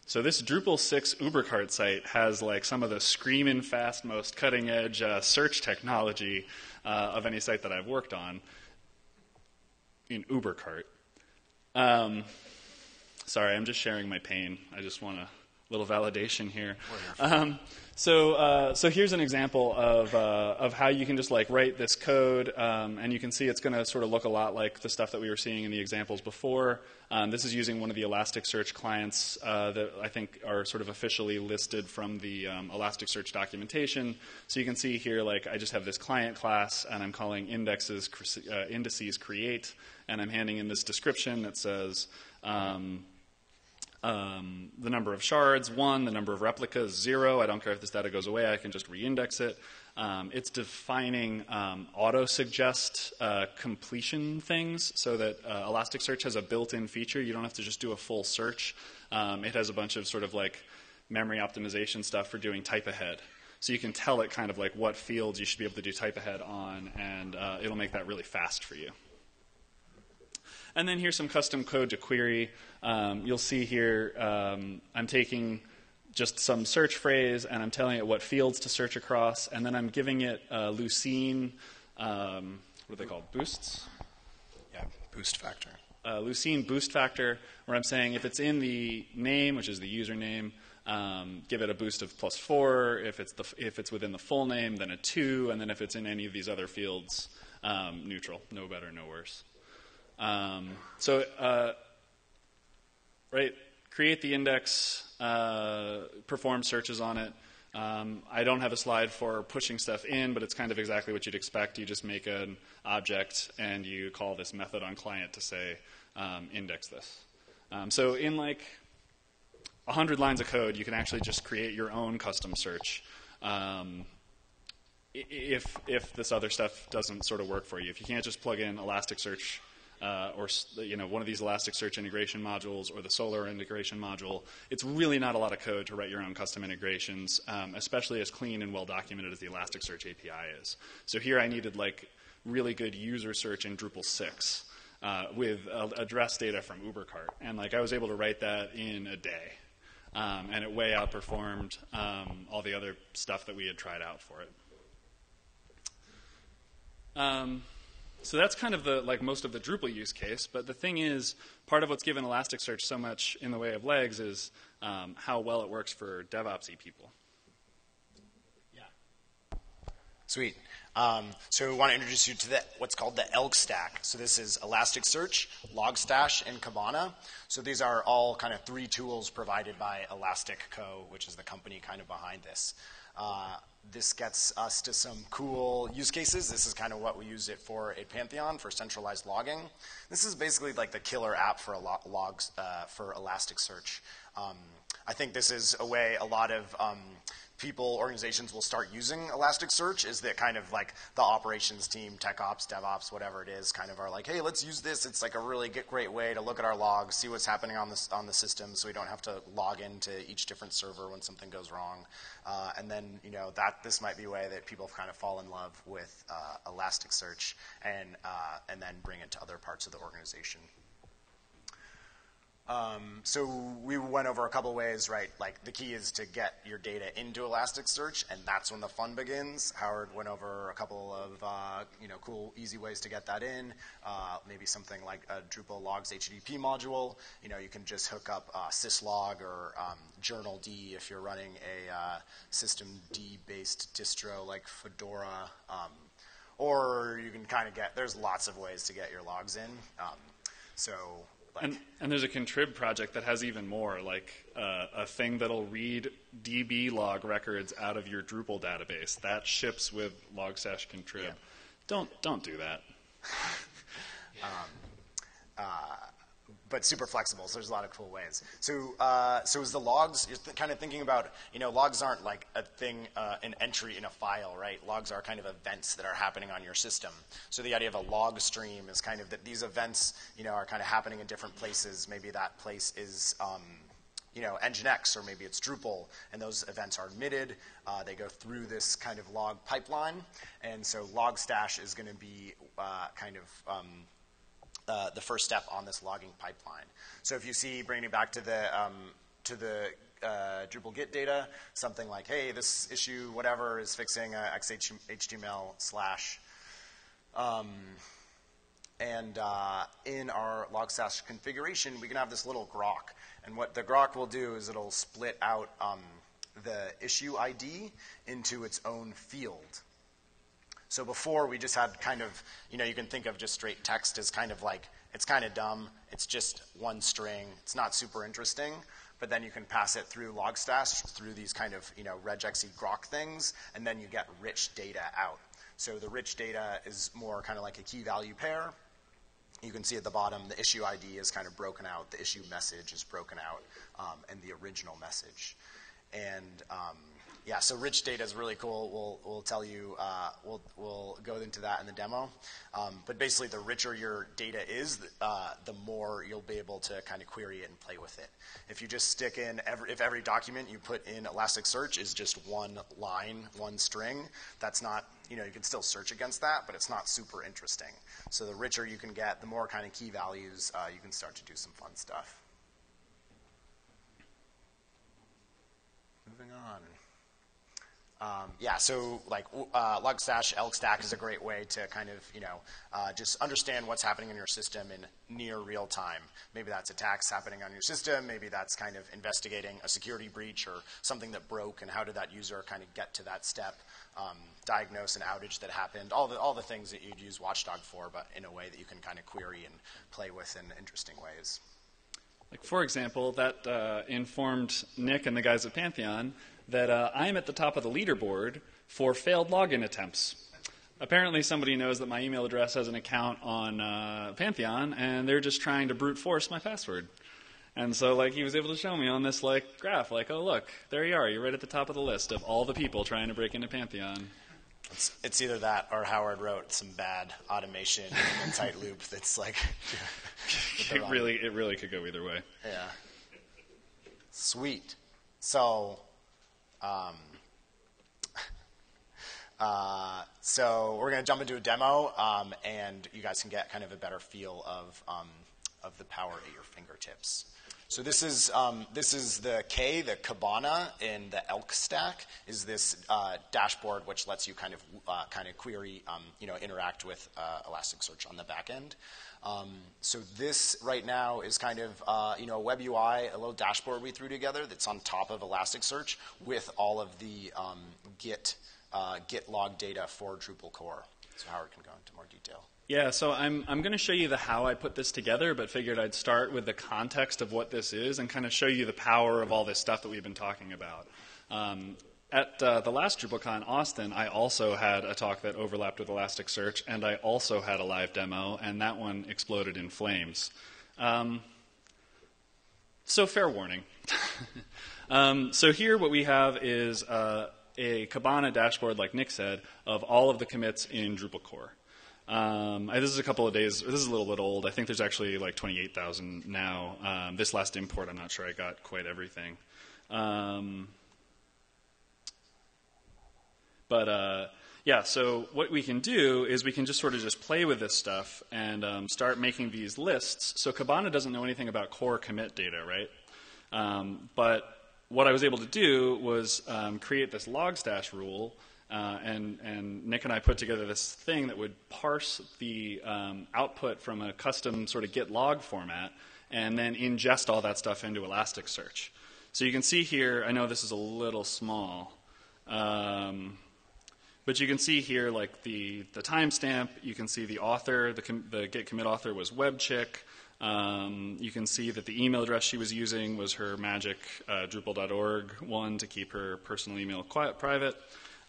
So this Drupal 6 UberCart site has like some of the screaming fast, most cutting edge uh, search technology uh, of any site that I've worked on in UberCart. Um, sorry, I'm just sharing my pain. I just want a little validation here. Um, so, uh, so here's an example of, uh, of how you can just like write this code, um, and you can see it's going to sort of look a lot like the stuff that we were seeing in the examples before. Um, this is using one of the Elasticsearch clients uh, that I think are sort of officially listed from the um, Elasticsearch documentation. So you can see here, like I just have this client class, and I'm calling indexes uh, indices create, and I'm handing in this description that says. Um, um, the number of shards, one. The number of replicas, zero. I don't care if this data goes away, I can just reindex it. Um, it's defining um, auto suggest uh, completion things so that uh, Elasticsearch has a built in feature. You don't have to just do a full search. Um, it has a bunch of sort of like memory optimization stuff for doing type ahead. So you can tell it kind of like what fields you should be able to do type ahead on, and uh, it'll make that really fast for you. And then here's some custom code to query. Um, you'll see here um, I'm taking just some search phrase and I'm telling it what fields to search across, and then I'm giving it uh, Lucene, um, what are they called? Boosts? Yeah, boost factor. Uh, Lucene boost factor, where I'm saying if it's in the name, which is the username, um, give it a boost of plus four. If it's, the, if it's within the full name, then a two. And then if it's in any of these other fields, um, neutral. No better, no worse. Um, so, uh, right, create the index, uh, perform searches on it. Um, I don't have a slide for pushing stuff in, but it's kind of exactly what you'd expect. You just make an object and you call this method on client to say um, index this. Um, so in like 100 lines of code, you can actually just create your own custom search. Um, if if this other stuff doesn't sort of work for you, if you can't just plug in Elasticsearch uh, or you know one of these Elasticsearch integration modules or the Solr integration module. It's really not a lot of code to write your own custom integrations, um, especially as clean and well documented as the Elasticsearch API is. So here I needed like really good user search in Drupal 6 uh, with uh, address data from UberCart, and like I was able to write that in a day. Um, and it way outperformed um, all the other stuff that we had tried out for it. Um, so that's kind of the like most of the Drupal use case. But the thing is, part of what's given Elasticsearch so much in the way of legs is um, how well it works for DevOpsy people. Yeah. Sweet. Um, so we want to introduce you to the, what's called the ELK stack. So this is Elasticsearch, Logstash, and Kibana. So these are all kind of three tools provided by Elastic Co., which is the company kind of behind this. Uh, this gets us to some cool use cases. This is kind of what we use it for at Pantheon for centralized logging. This is basically like the killer app for logs uh, for Elasticsearch. Um, I think this is a way a lot of um, people, organizations will start using Elasticsearch is that kind of like the operations team, tech ops, DevOps, whatever it is, kind of are like, hey, let's use this. It's like a really great way to look at our logs, see what's happening on the, on the system so we don't have to log into each different server when something goes wrong. Uh, and then, you know, that this might be a way that people kind of fall in love with uh, Elasticsearch and, uh, and then bring it to other parts of the organization. Um, so we went over a couple ways, right? Like the key is to get your data into Elasticsearch, and that's when the fun begins. Howard went over a couple of uh, you know cool, easy ways to get that in. Uh, maybe something like a Drupal logs HTTP module. You know, you can just hook up uh, syslog or um, journald if you're running a uh, systemd based distro like Fedora. Um, or you can kind of get. There's lots of ways to get your logs in. Um, so like, and, and, there's a contrib project that has even more, like uh, a thing that'll read DB log records out of your Drupal database. That ships with logstash contrib. Yeah. Don't don't do that. um, uh, but super flexible. So there's a lot of cool ways. So, uh, so is the logs? You're th- kind of thinking about, you know, logs aren't like a thing, uh, an entry in a file, right? Logs are kind of events that are happening on your system. So the idea of a log stream is kind of that these events, you know, are kind of happening in different places. Maybe that place is. Um, you know, Nginx, or maybe it's Drupal, and those events are admitted. Uh, they go through this kind of log pipeline, and so Logstash is going to be uh, kind of um, uh, the first step on this logging pipeline. So if you see, bringing it back to the um, to the uh, Drupal Git data, something like, hey, this issue, whatever, is fixing a XHTML slash. Um, and uh, in our Logstash configuration, we can have this little grok. And what the grok will do is it'll split out um, the issue ID into its own field. So before we just had kind of, you know, you can think of just straight text as kind of like, it's kind of dumb. It's just one string. It's not super interesting. But then you can pass it through Logstash through these kind of, you know, regex grok things, and then you get rich data out. So the rich data is more kind of like a key value pair. You can see at the bottom the issue ID is kind of broken out, the issue message is broken out, um, and the original message. And um, yeah, so rich data is really cool. We'll, we'll tell you, uh, we'll, we'll go into that in the demo. Um, but basically, the richer your data is, uh, the more you'll be able to kind of query it and play with it. If you just stick in, every, if every document you put in Elasticsearch is just one line, one string, that's not, you know, you can still search against that, but it's not super interesting. So the richer you can get, the more kind of key values, uh, you can start to do some fun stuff. Moving on. Um, yeah, so like uh, Logstash, ElkStack is a great way to kind of you know uh, just understand what's happening in your system in near real time. Maybe that's attacks happening on your system. Maybe that's kind of investigating a security breach or something that broke, and how did that user kind of get to that step? Um, diagnose an outage that happened. All the all the things that you'd use Watchdog for, but in a way that you can kind of query and play with in interesting ways. Like for example, that uh, informed Nick and the guys at Pantheon that uh, I'm at the top of the leaderboard for failed login attempts. Apparently, somebody knows that my email address has an account on uh, Pantheon, and they're just trying to brute force my password. And so, like, he was able to show me on this like graph, like, oh look, there you are. You're right at the top of the list of all the people trying to break into Pantheon. It's, it's either that or Howard wrote some bad automation in a tight loop that's like. it really, it really could go either way. Yeah. Sweet. So um, uh, so we're going to jump into a demo, um, and you guys can get kind of a better feel of, um, of the power at your fingertips. So this is um, this is the K, the Kibana in the Elk stack, is this uh, dashboard which lets you kind of uh, kind of query, um, you know, interact with uh, Elasticsearch on the back end. Um, so this right now is kind of uh, you know a web UI, a little dashboard we threw together that's on top of Elasticsearch with all of the um, Git uh, Git log data for Drupal core. So Howard can go into more detail. Yeah, so I'm, I'm going to show you the how I put this together, but figured I'd start with the context of what this is and kind of show you the power of all this stuff that we've been talking about. Um, at uh, the last DrupalCon Austin, I also had a talk that overlapped with Elasticsearch, and I also had a live demo, and that one exploded in flames. Um, so, fair warning. um, so, here what we have is uh, a Kibana dashboard, like Nick said, of all of the commits in Drupal core. Um, this is a couple of days. This is a little bit old. I think there's actually like 28,000 now. Um, this last import, I'm not sure I got quite everything. Um, but uh, yeah, so what we can do is we can just sort of just play with this stuff and um, start making these lists. So Kibana doesn't know anything about core commit data, right? Um, but what I was able to do was um, create this logstash rule, uh, and, and Nick and I put together this thing that would parse the um, output from a custom sort of git log format and then ingest all that stuff into Elasticsearch. So you can see here, I know this is a little small. Um, but you can see here, like the, the timestamp, you can see the author, the, com- the git commit author was Webchick. Um, you can see that the email address she was using was her magic uh, Drupal.org one to keep her personal email quiet, private.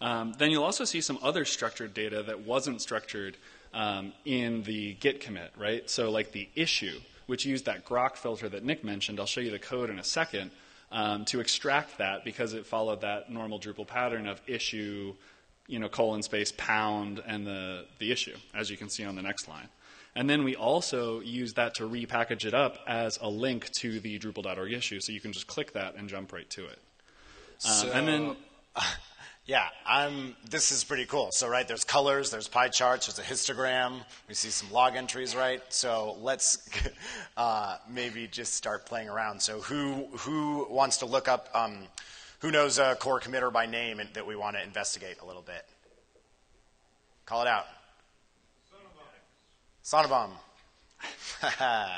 Um, then you'll also see some other structured data that wasn't structured um, in the git commit, right? So, like the issue, which used that grok filter that Nick mentioned. I'll show you the code in a second um, to extract that because it followed that normal Drupal pattern of issue you know, colon space pound and the, the issue, as you can see on the next line. And then we also use that to repackage it up as a link to the Drupal.org issue, so you can just click that and jump right to it. Um, and then, Yeah, I'm. This is pretty cool. So, right, there's colors, there's pie charts, there's a histogram. We see some log entries, right? So let's uh, maybe just start playing around. So, who who wants to look up? Um, who knows a core committer by name and, that we want to investigate a little bit? Call it out. Sonnabaum.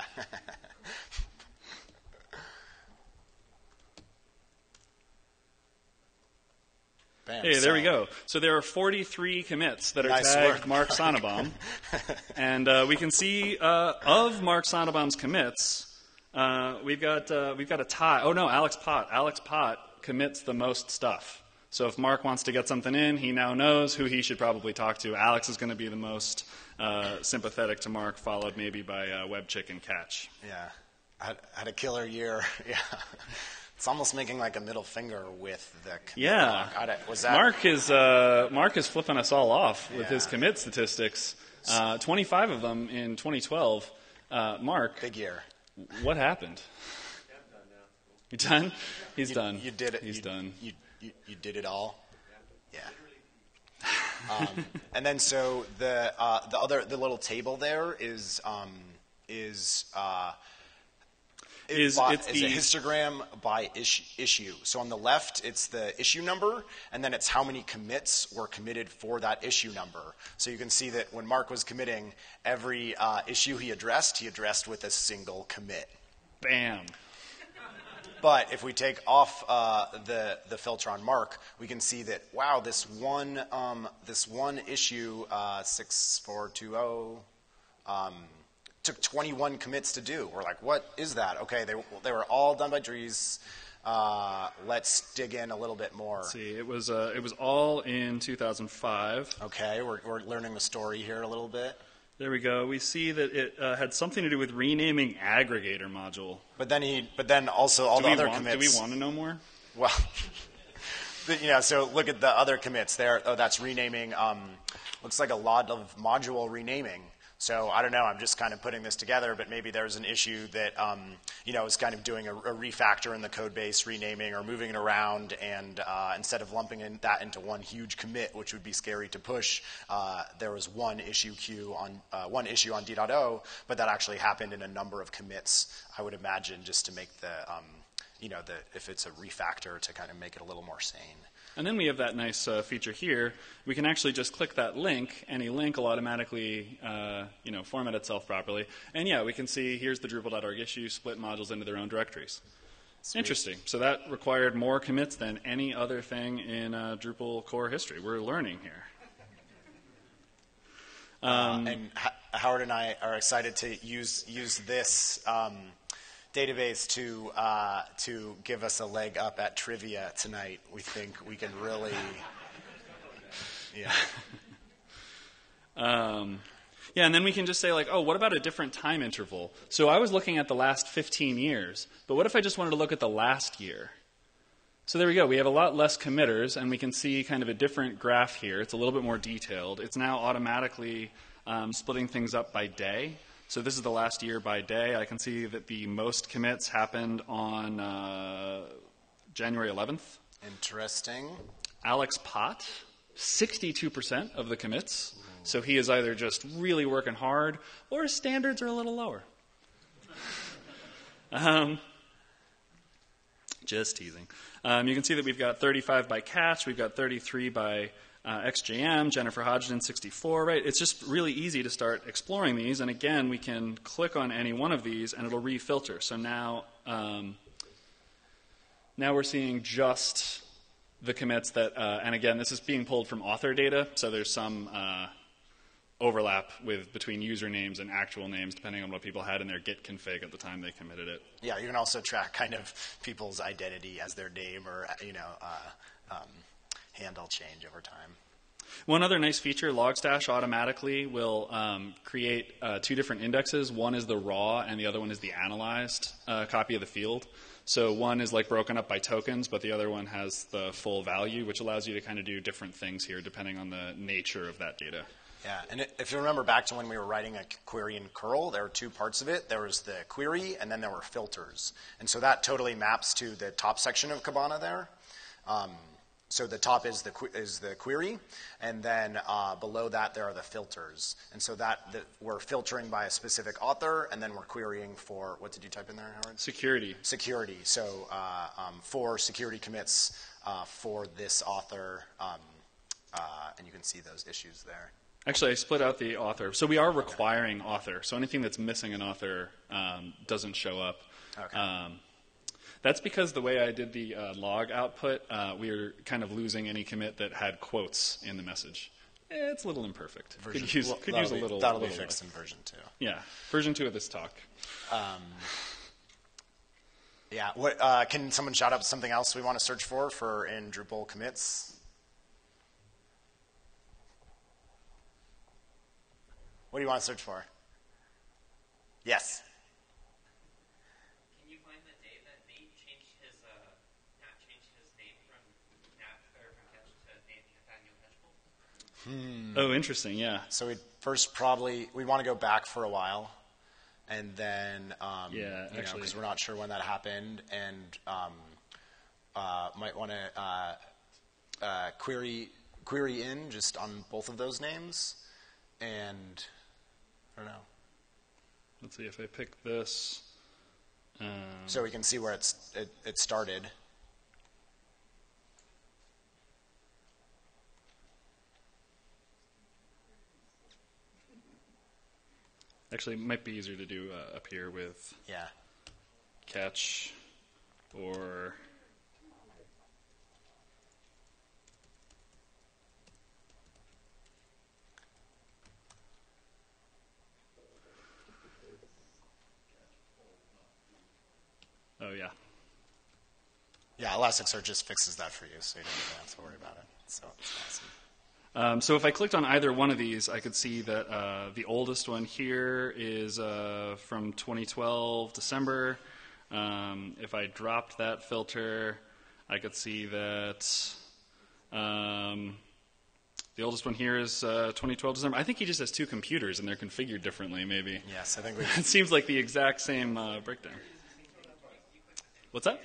Bam, hey, there we go. So there are 43 commits that are Nice tagged work, Mark Sonnabaum. and uh, we can see uh, of Mark Sonnabaum's commits, uh, we've got uh, we've got a tie. Oh no, Alex Pott. Alex Pott commits the most stuff. So if Mark wants to get something in, he now knows who he should probably talk to. Alex is going to be the most uh, sympathetic to Mark, followed maybe by uh, WebChick and Catch. Yeah, had, had a killer year. Yeah, it's almost making like a middle finger with the. commit Yeah. I was that Mark is uh, Mark is flipping us all off with his commit statistics. Uh, 25 of them in 2012. Uh, Mark, big year? what happened? You done? He's You, done. You did it. He's you, done. You, you you did it all. Yeah. um, and then so the uh, the other the little table there is um, is. Uh, it Is- by- it's is the- a histogram by issue, issue. So on the left, it's the issue number, and then it's how many commits were committed for that issue number. So you can see that when Mark was committing, every uh, issue he addressed, he addressed with a single commit. Bam. But if we take off uh, the the filter on Mark, we can see that wow, this one um, this one issue uh, six four two zero um, took 21 commits to do. We're like, what is that? Okay, they they were all done by Dries. Uh, let's dig in a little bit more. See, it was uh, it was all in 2005. Okay, we're we're learning the story here a little bit. There we go. We see that it uh, had something to do with renaming aggregator module. But then he, but then also all Do the other want, do commits. we want to know more? Well, you know, so look at the other commits there. Oh, that's renaming. Um, looks like a lot of module renaming. So I don't know. I'm just kind of putting this together, but maybe there's an issue that um, you know is kind of doing a, a refactor in the code base, renaming or moving it around, and uh, instead of lumping in that into one huge commit, which would be scary to push, uh, there was one issue queue on uh, one issue on D.O, but that actually happened in a number of commits. I would imagine just to make the um, you know, the, if it's a refactor to kind of make it a little more sane. And then we have that nice uh, feature here. We can actually just click that link. Any link will automatically, uh, you know, format itself properly. And yeah, we can see here's the Drupal.org issue, split modules into their own directories. Interesting. So that required more commits than any other thing in uh, Drupal core history. We're learning here. Um, and H- Howard and I are excited to use use this um, database to uh, to give us a leg up at trivia tonight. We think we can really, yeah. Um, yeah, and then we can just say, like, oh, what about a different time interval? So I was looking at the last 15 years, but what if I just wanted to look at the last year? So there we go. We have a lot less committers, and we can see kind of a different graph here. It's a little bit more detailed. It's now automatically um, splitting things up by day. So this is the last year by day. I can see that the most commits happened on uh, January 11th. Interesting. Alex Pott, 62% of the commits. So he is either just really working hard or his standards are a little lower. um, just teasing. Um, you can see that we've got 35 by Catch, we've got 33 by uh, XJM, Jennifer Hodgdon 64, right? It's just really easy to start exploring these. And again, we can click on any one of these and it'll refilter. So now, um, now we're seeing just the commits that, uh, and again, this is being pulled from author data, so there's some uh, overlap with between usernames and actual names, depending on what people had in their Git config at the time they committed it. Yeah, you can also track kind of people's identity as their name or you know uh, um, handle change over time. One other nice feature, Logstash automatically will um, create uh, two different indexes. One is the raw, and the other one is the analyzed uh, copy of the field. So one is like broken up by tokens, but the other one has the full value, which allows you to kind of do different things here depending on the nature of that data. Yeah, and if you remember back to when we were writing a query in curl, there were two parts of it. There was the query, and then there were filters. And so that totally maps to the top section of Kibana there. Um, so the top is the is the query, and then uh, below that there are the filters. And so that the, we're filtering by a specific author, and then we're querying for what did you type in there, Howard? Security. Security. So uh, um, for security commits uh, for this author, um, uh, and you can see those issues there. Actually, I split out the author. So we are requiring author. So anything that's missing an author um, doesn't show up. Okay. Um, that's because the way I did the uh, log output, uh, we were kind of losing any commit that had quotes in the message. Eh, it's a little imperfect. Version, could use, could use a be, little. That'll be little fixed in version two. Yeah, version two of this talk. Yeah. What, uh, can someone shout out something else we want to search for for in Drupal commits? What do you want to search for? Yes. Can you find the day that Nate changed his, uh, Nat changed his name from Nat, or from Catch to name Catchpole? Oh, interesting. Yeah. So we'd first probably we want to go back for a while, and then um, Yeah, actually- because we're not sure when that happened, and um, uh, might want to uh, uh, query query in just on both of those names, and I don't know. Let's see if I pick this. Um, So we can see where it's it, it started. Actually, it might be easier to do uh, up here with Yeah. catch or oh yeah Yeah, Elasticsearch just fixes that for you, so you don't even have to worry about it. So it's awesome. Um, so if I clicked on either one of these, I could see that uh, the oldest one here is uh, from 2012 December. Um, if I dropped that filter, I could see that um, the oldest one here is uh, 2012 December. I think he just has two computers and they're configured differently. Maybe Yes, I think we. it seems like the exact same uh, breakdown. What's that?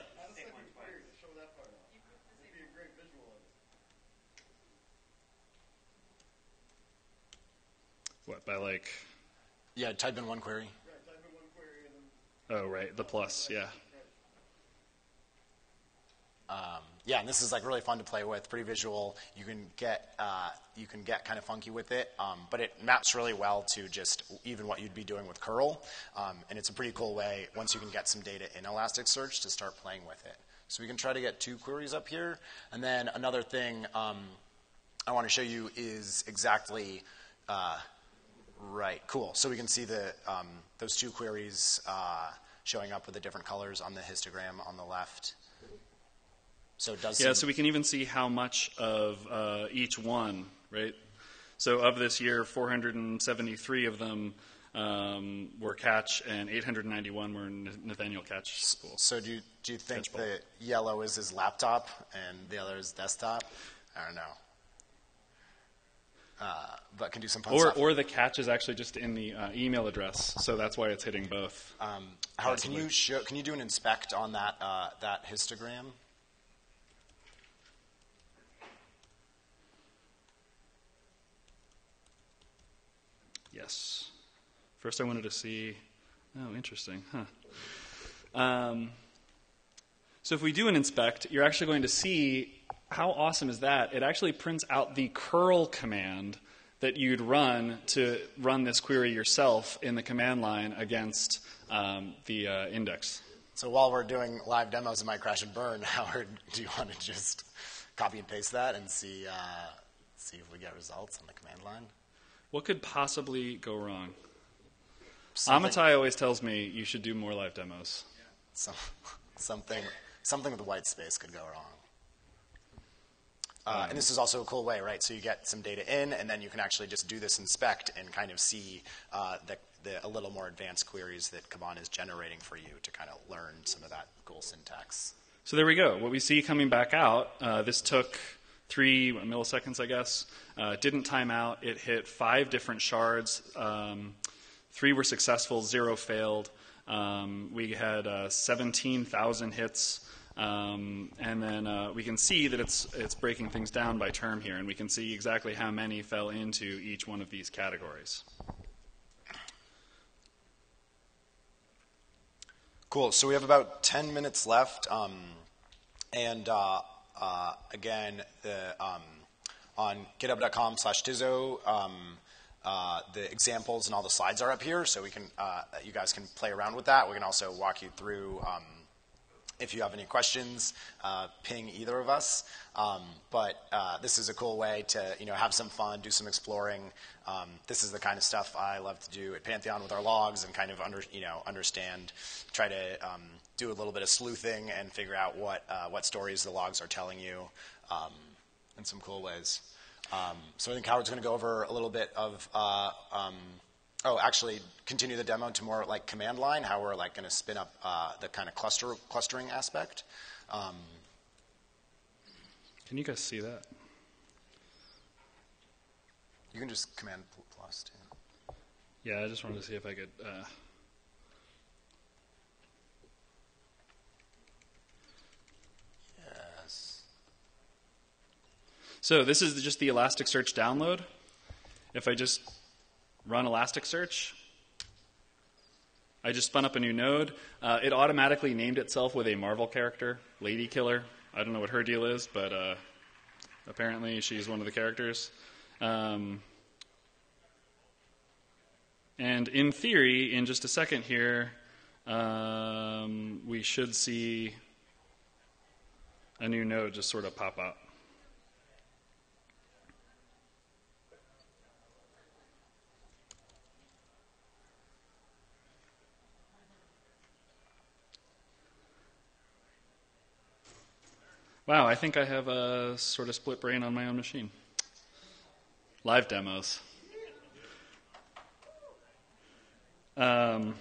What by like? Yeah, type in one query. Oh, right, the plus, yeah. Um, yeah, and this is like really fun to play with, pretty visual. You can get uh, you can get kind of funky with it, um, but it maps really well to just even what you'd be doing with curl, um, and it's a pretty cool way once you can get some data in Elasticsearch to start playing with it. So we can try to get two queries up here, and then another thing um, I want to show you is exactly. Uh, Right, cool. So we can see the, um, those two queries uh, showing up with the different colors on the histogram on the left. So it does Yeah, so we can even see how much of uh, each one, right? So of this year, 473 of them um, were catch, and 891 were Nathaniel Catchpole. So do you, do you think the yellow is his laptop and the other is desktop? I don't know. But can do some fun Or, stuff. or the catch is actually just in the uh, email address, so that's why it's hitting both. um, Howard, can you show, can you do an inspect on that uh, that histogram? Yes. First, I wanted to see. Oh, interesting, huh? Um, so if we do an inspect, you're actually going to see how awesome is that? It actually prints out the curl command that you'd run to run this query yourself in the command line against um, the uh, index. So while we're doing live demos, it might crash and burn. Howard, do you want to just copy and paste that and see uh, see if we get results on the command line? What could possibly go wrong? Something- Amitai always tells me you should do more live demos. Some, something something with the white space could go wrong. Uh, and this is also a cool way, right? So you get some data in, and then you can actually just do this inspect and kind of see uh, the, the, a little more advanced queries that Kibana is generating for you to kind of learn some of that cool syntax. So there we go. What we see coming back out, uh, this took three milliseconds, I guess. Uh, didn't time out. It hit five different shards. Um, three were successful, zero failed. Um, we had uh, 17,000 hits. Um, and then uh, we can see that it's, it's breaking things down by term here, and we can see exactly how many fell into each one of these categories. Cool. So we have about 10 minutes left. Um, and uh, uh, again, the, um, on github.com slash Tizzo, um, uh, the examples and all the slides are up here, so we can uh, you guys can play around with that. We can also walk you through um, if you have any questions, uh, ping either of us. Um, but uh, this is a cool way to you know have some fun, do some exploring. Um, this is the kind of stuff I love to do at Pantheon with our logs and kind of under you know understand, try to um, do a little bit of sleuthing and figure out what uh, what stories the logs are telling you um, in some cool ways. Um, so I think Howard's going to go over a little bit of, uh, um, oh, actually continue the demo to more like command line, how we're like going to spin up uh, the kind of cluster clustering aspect. Um, can you guys see that? You can just command plus too. Yeah, I just wanted to see if I could. Uh, So this is just the Elasticsearch download. If I just run Elasticsearch, I just spun up a new node. Uh, it automatically named itself with a Marvel character, Lady Killer. I don't know what her deal is, but uh, apparently she's one of the characters. Um, and in theory, in just a second here, um, we should see a new node just sort of pop up. Wow, I think I have a sort of split brain on my own machine. Live demos. Um,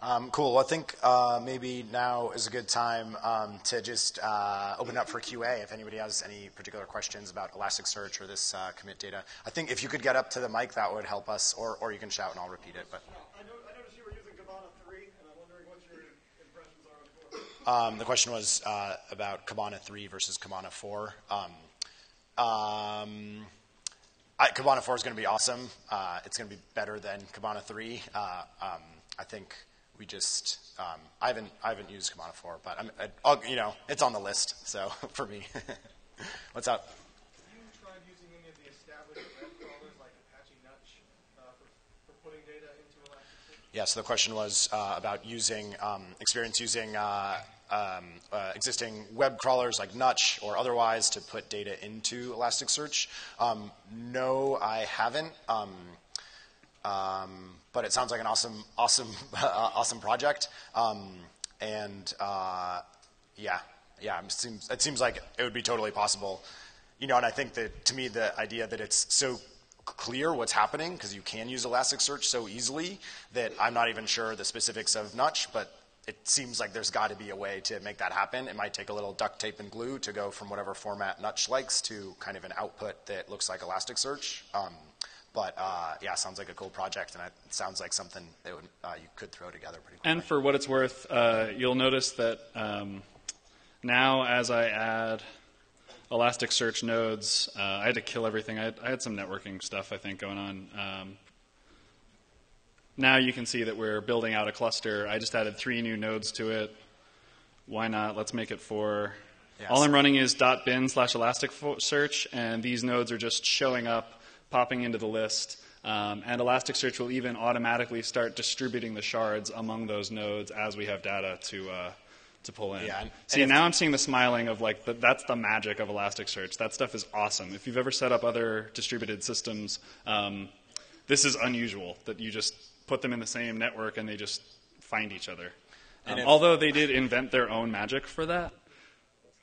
Um, cool. Well, I think uh, maybe now is a good time um, to just uh, open up for QA if anybody has any particular questions about Elasticsearch or this uh, commit data. I think if you could get up to the mic, that would help us, or, or you can shout and I'll repeat it. But. Um, the question was uh, about Kibana 3 versus Kibana 4. Um, um, I, Kibana 4 is going to be awesome. Uh, it's going to be better than Kibana 3. Uh, um, I think we just um, I haven't I haven't used Kibana 4, but I'm I'll, you know it's on the list. So for me, what's up? Yeah, so the question was uh, about using um, experience using uh, um, uh, existing web crawlers like Nutch or otherwise to put data into Elasticsearch. Um, no, I haven't. Um, um but it sounds like an awesome, awesome, awesome project. Um, and uh, yeah, yeah, it seems, it seems like it would be totally possible. You know, and I think that to me the idea that it's so clear what's happening because you can use Elasticsearch so easily that I'm not even sure the specifics of Nutch, but it seems like there's got to be a way to make that happen. It might take a little duct tape and glue to go from whatever format Nutch likes to kind of an output that looks like Elasticsearch. Um, but uh, yeah, sounds like a cool project, and it sounds like something that would, uh, you could throw together pretty quickly. And for what it's worth, uh, you'll notice that um, now as I add Elasticsearch nodes, uh, I had to kill everything. I had, I had, some networking stuff, I think, going on. Um, now you can see that we're building out a cluster. I just added three new nodes to it. Why not? Let's make it four. Yes. All I'm running is dot .bin slash Elasticsearch, and these nodes are just showing up, popping into the list. Um, and Elasticsearch will even automatically start distributing the shards among those nodes as we have data to uh, to pull in. Yeah, and, See, and now I'm seeing the smiling of like the, that's the magic of Elasticsearch. That stuff is awesome. If you've ever set up other distributed systems, um, this is unusual that you just put them in the same network and they just find each other. Um, if- although they did invent their own magic for that.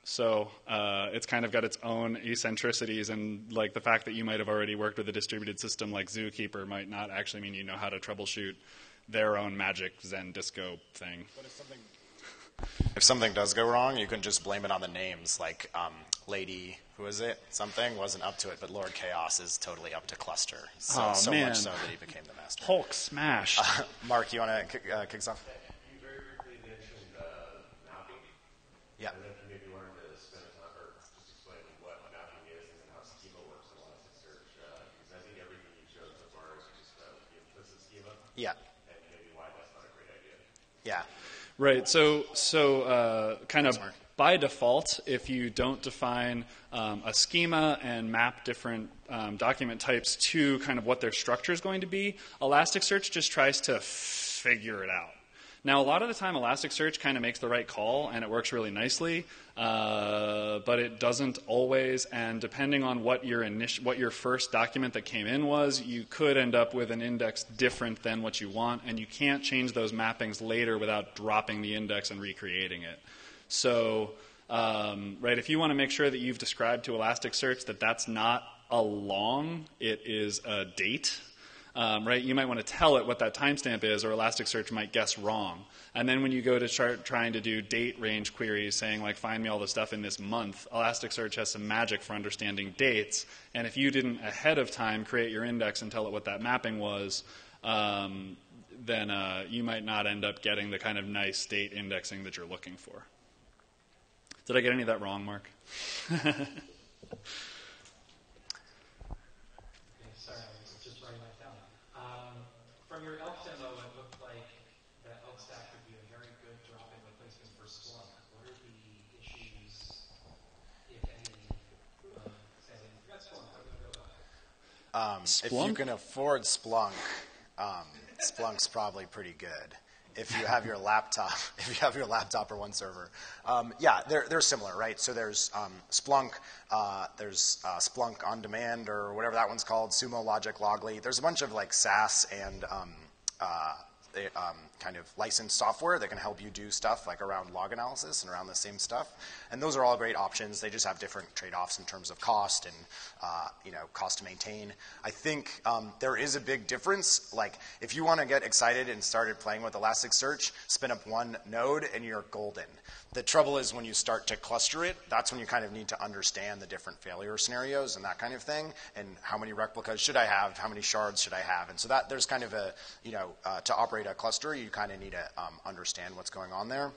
So uh, it's kind of got its own eccentricities, and like the fact that you might have already worked with a distributed system like Zookeeper might not actually mean you know how to troubleshoot their own magic Zen disco thing. If something does go wrong, you can just blame it on the names. Like um, Lady, who is it? Something wasn't up to it, but Lord Chaos is totally up to Cluster. So, Oh, so man. much so that he became the master. Hulk smash. Mark, you want to kick, uh, kick us off? You very briefly mentioned uh, mapping. Yeah. I don't know if you maybe wanted to spend a time or just explain what mapping is and how schema works in Elasticsearch. Uh, because I think everything you showed so far is just uh, the implicit schema, Yeah. And maybe why that's not a great idea. Yeah. Right. So, so uh, kind of by default, if you don't define um, a schema and map different um, document types to kind of what their structure is going to be, Elasticsearch just tries to figure it out. Now, a lot of the time, Elasticsearch kind of makes the right call and it works really nicely, uh, but it doesn't always. And depending on what your initial, what your first document that came in was, you could end up with an index different than what you want, and you can't change those mappings later without dropping the index and recreating it. So, um, right, if you want to make sure that you've described to Elasticsearch that that's not a long, it is a date um, right? You might want to tell it what that timestamp is, or Elasticsearch might guess wrong. And then when you go to start trying to do date range queries, saying like find me all the stuff in this month, Elasticsearch has some magic for understanding dates. And if you didn't ahead of time create your index and tell it what that mapping was, um, then uh, you might not end up getting the kind of nice date indexing that you're looking for. Did I get any of that wrong, Mark? Okay, sorry, I was just writing that down. Um, from your Elk demo, it looked like that Elk stack would be a very good drop-in replacement for Splunk. What are the issues, if any, of saying, forget Splunk, I'm going to go back? Um, if you can afford Splunk, um, Splunk's probably pretty good. If you have your laptop, if you have your laptop or one server, um, yeah, they're they're similar, right? So there's um, Splunk, uh, there's uh, Splunk on demand or whatever that one's called, Sumo Logic Loggly. There's a bunch of like SaaS and um, uh, they, um, kind of licensed software that can help you do stuff like around log analysis and around the same stuff. And those are all great options. They just have different trade-offs in terms of cost and uh, you know cost to maintain. I think um, there is a big difference. Like if you want to get excited and started playing with Elasticsearch, spin up one node and you're golden. The trouble is when you start to cluster it, that's when you kind of need to understand the different failure scenarios and that kind of thing, and how many replicas should I have, how many shards should I have, and so that there's kind of a you know uh, to operate a cluster, you kind of need to um, understand what's going on there.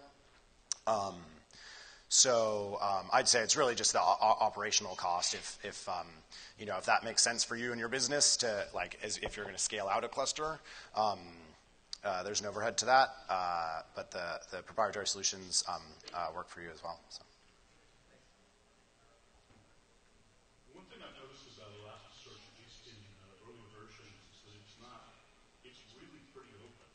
Um, so um, I'd say it's really just the o- operational cost. If, if um, you know if that makes sense for you and your business to like as if you're going to scale out a cluster, um, uh, there's an overhead to that. Uh, but the, the proprietary solutions um, uh, work for you as well. So. One thing I've noticed about Elasticsearch, at least in uh, early versions, is that it's not, it's really pretty open.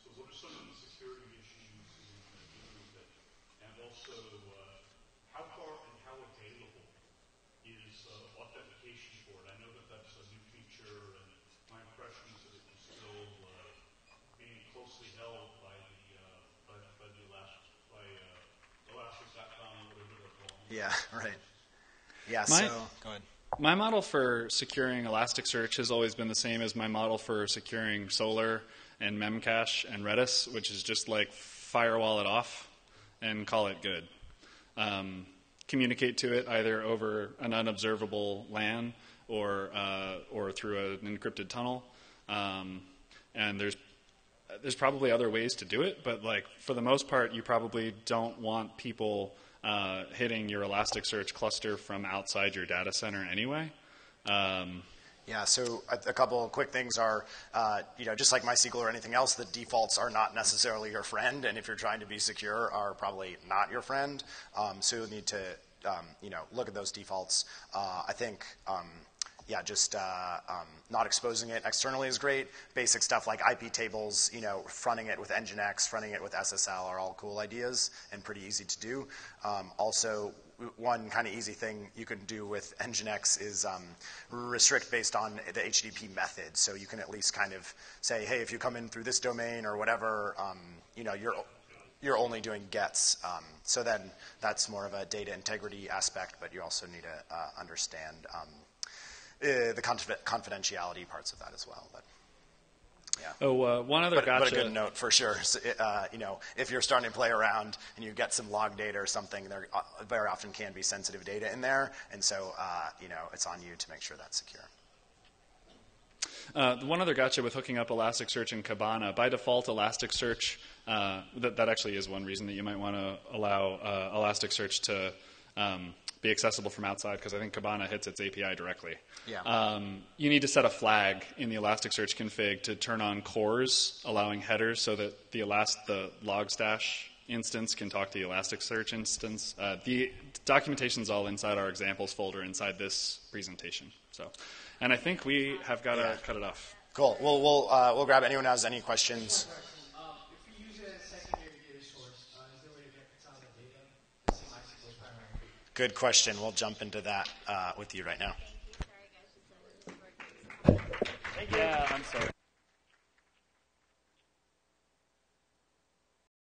So what are some of the security issues in uh, dealing with it? And also, uh, how far and how available is uh, authentication for it? I know that that's a new feature, and my impression is that it was still uh, being closely held by the, uh, by, by the Elastic, by uh, Elastic.com, whatever they're called. Yeah. Right. Yeah. My- so go ahead. My model for securing Elasticsearch has always been the same as my model for securing Solr and Memcache and Redis, which is just like firewall it off and call it good. Um, communicate to it either over an unobservable LAN or uh, or through an encrypted tunnel. Um, and there's there's probably other ways to do it, but like for the most part, you probably don't want people uh, hitting your Elasticsearch cluster from outside your data center anyway. Um, Yeah, so a, couple quick things are, uh, you know, just like MySQL or anything else, the defaults are not necessarily your friend, and if you're trying to be secure, are probably not your friend. Um, so you'll need to, um, you know, look at those defaults. Uh, I think, um, yeah, just uh, um, not exposing it externally is great. Basic stuff like IP tables, you know, fronting it with Nginx, fronting it with SSL are all cool ideas and pretty easy to do. Um, also, one kind of easy thing you can do with Nginx is um, restrict based on the HTTP method. So you can at least kind of say, hey, if you come in through this domain or whatever, um, you know, you're you're only doing gets. Um, so then that's more of a data integrity aspect, but you also need to uh, understand um, uh, the confi- confidentiality parts of that as well. But yeah. Oh, uh, one other But, gotcha. but a good note for sure. So, uh, you know, if you're starting to play around and you get some log data or something, there uh, very often can be sensitive data in there, and so uh, you know it's on you to make sure that's secure. Uh, one other gotcha with hooking up Elasticsearch and Kibana. By default, Elasticsearch, uh, that, that actually is one reason that you might want to allow uh, Elasticsearch to um, be accessible from outside because I think Kibana hits its API directly. Yeah. Um, you need to set a flag in the Elasticsearch config to turn on CORS, allowing headers so that the, Elast- the Logstash instance can talk to the Elasticsearch instance. Uh, the documentation is all inside our examples folder inside this presentation. So, and I think we have got to Yeah. cut it off. Cool. We'll we'll uh, we'll grab anyone who has any questions. Um, if we use it as a secondary data source, uh, is there a way to reconcile the data to see MySQL primary? Good question. We'll jump into that uh, with you right now. Yeah, I'm sorry.